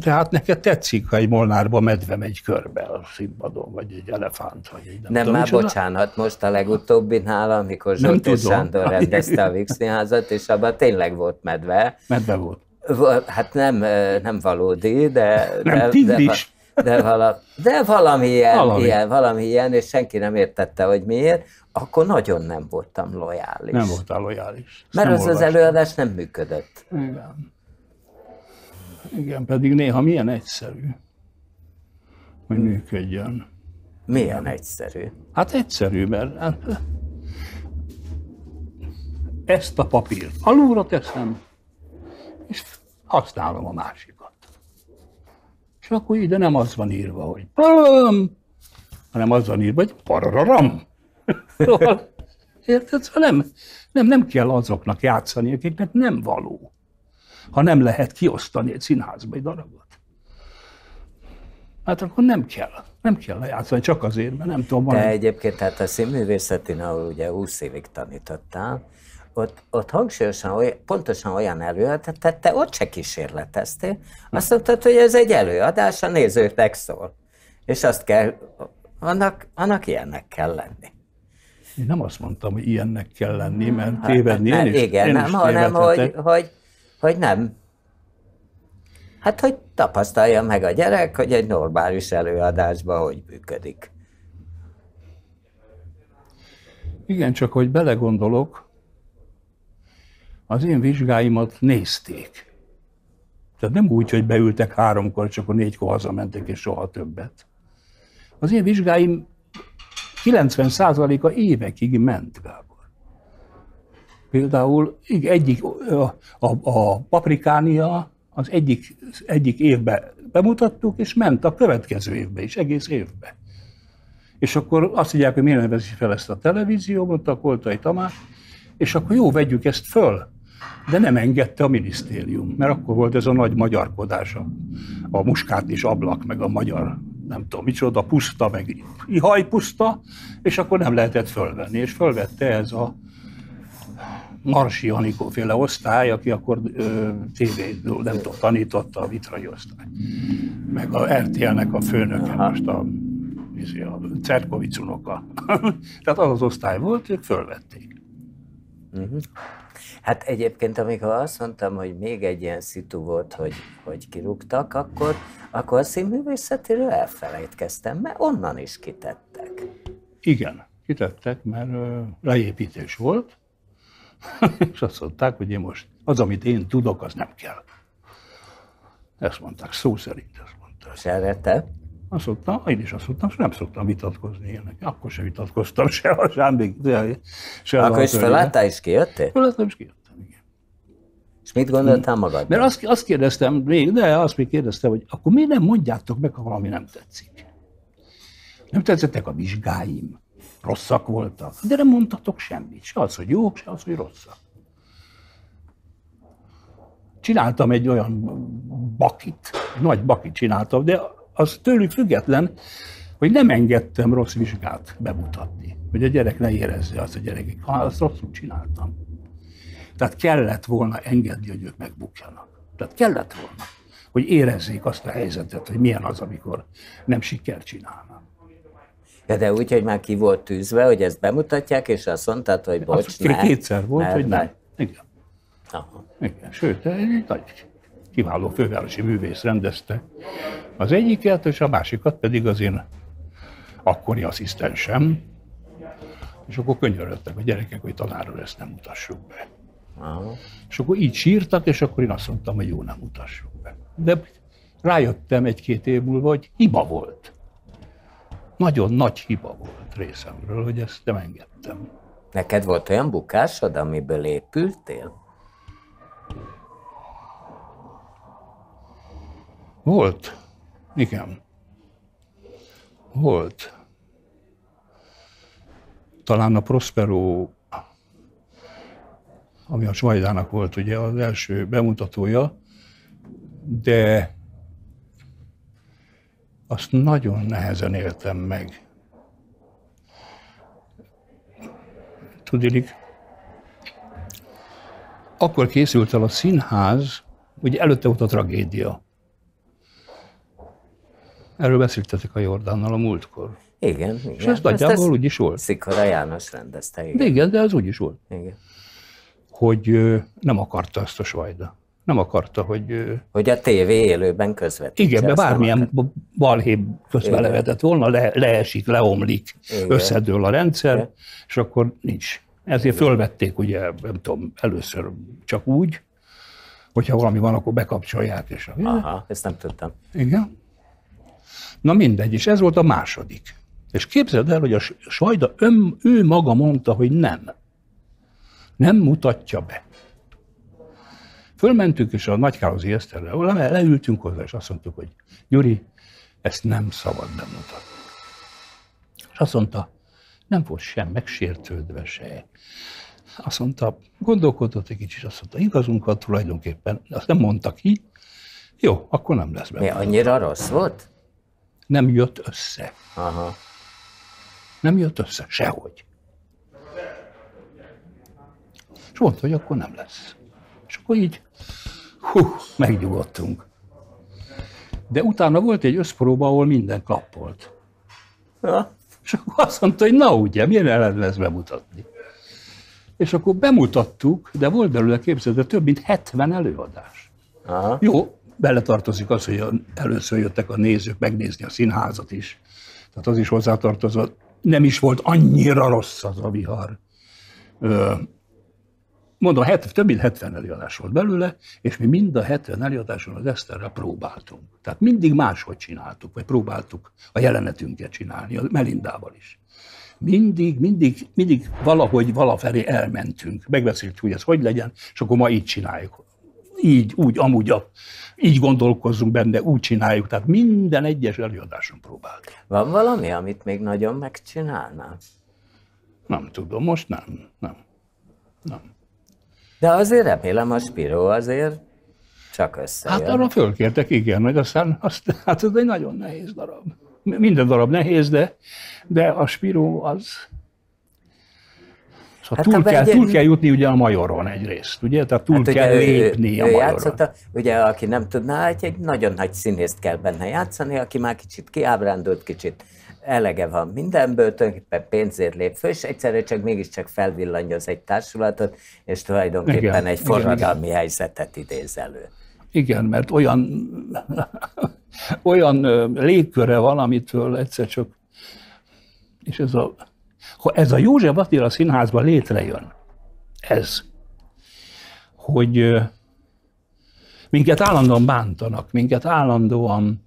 Tehát neked tetszik, ha egy molnárba medve megy körbe a színpadon, vagy egy elefánt, vagy egy nem, Nem, tudom már micsoda. bocsánat, most a legutóbbi nála, amikor tudom. Sándor rendezte a Vix Színházat, és abban tényleg volt medve. Medve volt. Vo- Hát nem, nem valódi, de... Nem, de. De, de, vala, de valami ilyen, Valami. ilyen, valami ilyen, és senki nem értette, hogy miért, akkor nagyon nem voltam lojális. Nem voltál lojális. Ezt Mert az az előadás nem működött. Igen. Igen, pedig néha milyen egyszerű, hogy működjön. Milyen egyszerű. Hát egyszerű, mert hát, ezt a papírt alulra teszem, és használom a másikat. És akkor ide nem az van írva, hogy param, hanem az van írva, hogy parararam. Szóval, érted? Szóval nem, nem, nem kell azoknak játszani, akiknek nem való. Ha nem lehet kiosztani egy színházba egy darabot. Hát akkor nem kell. Nem kell lejátszani, csak azért, mert nem tudom, Te egy- egyébként, tehát a színművészetén, ahol ugye 20 évig tanítottál, ott, ott hangsúlyosan, olyan, pontosan olyan előadat, te ott se kísérleteztél. Azt mondtad, hogy ez egy előadás, a nézőknek szól. És azt kell, annak, annak ilyennek kell lenni. Én nem azt mondtam, hogy ilyennek kell lenni, mert tévedni Hát, én is, igen, én nem, is hanem, hogy, hogy, hogy nem. Hát, hogy tapasztalja meg a gyerek, hogy egy normális előadásban hogy működik. Igen, csak hogy belegondolok, az én vizsgáimat nézték. Tehát nem úgy, hogy beültek háromkor, csak akkor négykor hazamentek, és soha többet. Az én vizsgáim 90%-a évekig ment, Gábor. Például egyik, a, a, a paprikánia az egyik, egyik évben bemutattuk, és ment a következő évbe is, egész évbe. És akkor azt mondják, hogy miért nevezi fel ezt a televízió, mondta a Koltai Tamás, és akkor jó, vegyük ezt föl. De nem engedte a minisztérium, mert akkor volt ez a nagy magyarkodás, a, muskát és ablak, meg a magyar, nem tudom micsoda, puszta, meg ihaj puszta, és akkor nem lehetett fölvenni. És fölvette ez a Marsi Anikó féle osztály, aki akkor TV, nem tudom, tanította a vitrai osztály. Meg a RTL-nek a főnöke, most a, izé, a Cerkovic unoka. Tehát az az osztály volt, ők fölvették. Uh-huh. Hát egyébként, amikor azt mondtam, hogy még egy ilyen szitu volt, hogy, hogy kirúgtak, akkor, akkor a színművészetéről elfelejtkeztem, mert onnan is kitettek. Igen, kitettek, mert uh, leépítés volt, és azt mondták, hogy én most az, amit én tudok, az nem kell. Ezt mondták, szó szerint ezt mondták. És erre te? Azt mondtam, én is azt mondtam, és nem szoktam vitatkozni ilyenek. Akkor sem vitatkoztam se a Zsámbék, se Akkor is felálltál és kijöttél? Felálltam és kijöttem, igen. És mit gondoltál magad? Mert azt, azt kérdeztem, még, de azt még kérdeztem, hogy akkor miért nem mondjátok meg, ha valami nem tetszik? Nem tetszettek a vizsgáim? rosszak voltak. De nem mondtatok semmit. Se az, hogy jók, se az, hogy rosszak. Csináltam egy olyan bakit, nagy bakit csináltam, de az tőlük független, hogy nem engedtem rossz vizsgát bemutatni. Hogy a gyerek ne érezze azt a gyerekek, ha azt rosszul csináltam. Tehát kellett volna engedni, hogy ők megbukjanak. Tehát kellett volna, hogy érezzék azt a helyzetet, hogy milyen az, amikor nem siker csinálnak. Ja, de úgy, hogy már ki volt tűzve, hogy ezt bemutatják, és azt mondtad, hogy bocs, az ne, Kétszer volt, ne, hogy nem. Igen. Aha. Igen. Sőt, egy nagy kiváló fővárosi művész rendezte az egyiket, és a másikat pedig az én akkori asszisztensem. És akkor könyörögtek a gyerekek, hogy tanárról ezt nem mutassuk be. Aha. És akkor így sírtak, és akkor én azt mondtam, hogy jó, nem mutassuk be. De rájöttem egy-két év múlva, hogy hiba volt. Nagyon nagy hiba volt részemről, hogy ezt nem engedtem. Neked volt olyan bukásod, amiből épültél? Volt. Igen. Volt. Talán a Prospero, ami a Svajdának volt ugye az első bemutatója, de azt nagyon nehezen éltem meg. Tudilik, akkor készült el a színház, ugye előtte volt a tragédia. Erről beszéltetek a Jordánnal a múltkor. Igen, igen. És ez nagyjából úgy is volt. Szikora János rendezte, igen. De igen, de ez úgy is volt. Igen. Hogy nem akarta ezt a Svajda nem akarta, hogy... Hogy a tévé élőben közvetítse. Igen, mert bármilyen balhébb közbelevetett volna, le, leesik, leomlik, Igen. összedől a rendszer, Igen. és akkor nincs. Ezért Igen. fölvették, ugye, nem tudom, először csak úgy, hogyha valami van, akkor bekapcsolják. És. Aha, ezt nem tudtam. Igen. Na mindegy, és ez volt a második. És képzeld el, hogy a Sajda ön, ő maga mondta, hogy nem. Nem mutatja be. Fölmentünk, és a Nagykározi Eszterrel le, leültünk hozzá, és azt mondtuk, hogy Gyuri, ezt nem szabad bemutatni. És azt mondta, nem volt sem megsértődve se. Azt mondta, gondolkodott egy kicsit, azt mondta, igazunkat tulajdonképpen, azt nem mondta ki, jó, akkor nem lesz benne. Mi annyira rossz volt? Nem jött össze. Aha. Nem jött össze, sehogy. És mondta, hogy akkor nem lesz. És akkor így, hú, megnyugodtunk. De utána volt egy összpróba, ahol minden klappolt. Ja. És akkor azt mondta, hogy na ugye, milyen ellen lesz bemutatni. És akkor bemutattuk, de volt belőle képzeld, de több mint 70 előadás. Aha. Jó, beletartozik az, hogy először jöttek a nézők megnézni a színházat is. Tehát az is hozzátartozott, nem is volt annyira rossz az a vihar. Mondom, het, több mint 70 előadás volt belőle, és mi mind a 70 előadáson az Eszterrel próbáltunk. Tehát mindig máshogy csináltuk, vagy próbáltuk a jelenetünket csinálni, a Melindával is. Mindig, mindig, mindig valahogy valafelé elmentünk. Megbeszéltük, hogy ez hogy legyen, és akkor ma így csináljuk. Így, úgy, amúgy, a, így gondolkozzunk benne, úgy csináljuk. Tehát minden egyes előadáson próbáltuk. Van valami, amit még nagyon megcsinálnál? Nem tudom, most nem. Nem. Nem. De azért remélem a Spiro azért csak összejön. Hát arra fölkértek, igen, hogy aztán azt, hát ez egy nagyon nehéz darab. Minden darab nehéz, de, de a Spiro az... Szóval hát túl, kell, egy... túl kell jutni ugye a majoron egyrészt, ugye? Tehát túl hát kell lépni ő, a majoron. Játszotta, ugye, aki nem tudná, egy, egy nagyon nagy színészt kell benne játszani, aki már kicsit kiábrándult, kicsit elege van mindenből, tulajdonképpen pénzért lép föl, és egyszerre csak mégiscsak felvillanyoz egy társulatot, és tulajdonképpen igen, egy forradalmi igen, helyzetet idéz elő. Igen, mert olyan, olyan légköre van, amitől egyszer csak, és ez a, ez a József Attila színházban létrejön, ez, hogy minket állandóan bántanak, minket állandóan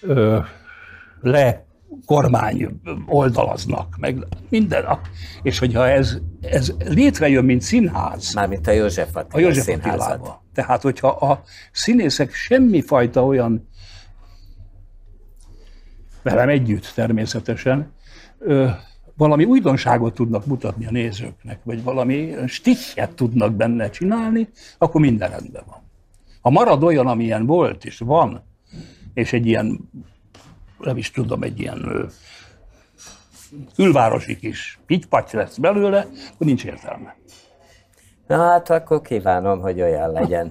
ö, le kormány oldalaznak, meg minden. És hogyha ez, ez létrejön, mint színház. Mármint a József Attila, a József színházat. Tehát, hogyha a színészek semmifajta olyan, velem együtt természetesen, ö, valami újdonságot tudnak mutatni a nézőknek, vagy valami stichet tudnak benne csinálni, akkor minden rendben van. Ha marad olyan, amilyen volt és van, és egy ilyen nem is tudom, egy ilyen külvárosi kis pitypaty lesz belőle, akkor nincs értelme. Na hát akkor kívánom, hogy olyan legyen.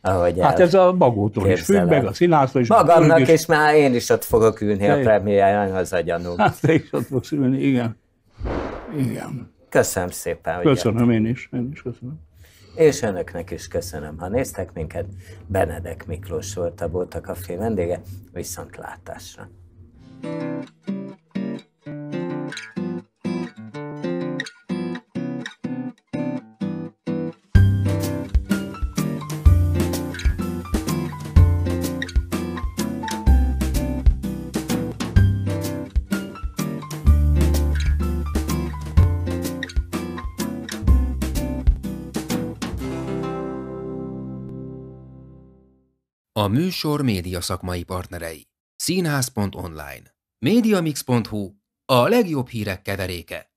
Ahogy hát ez a magótól is függ, meg a színháztól is. Magamnak is, és már én is ott fogok ülni a premiéren, az a gyanú. Hát te is ott fogsz ülni, igen. Igen. Köszönöm szépen. Hogy köszönöm, én is. Én is köszönöm. És önöknek is köszönöm, ha néztek minket. Benedek Miklós volt a Bóta Café vendége. Viszontlátásra. A műsor média szakmai partnerei. Színház.online Mediamix.hu a legjobb hírek keveréke.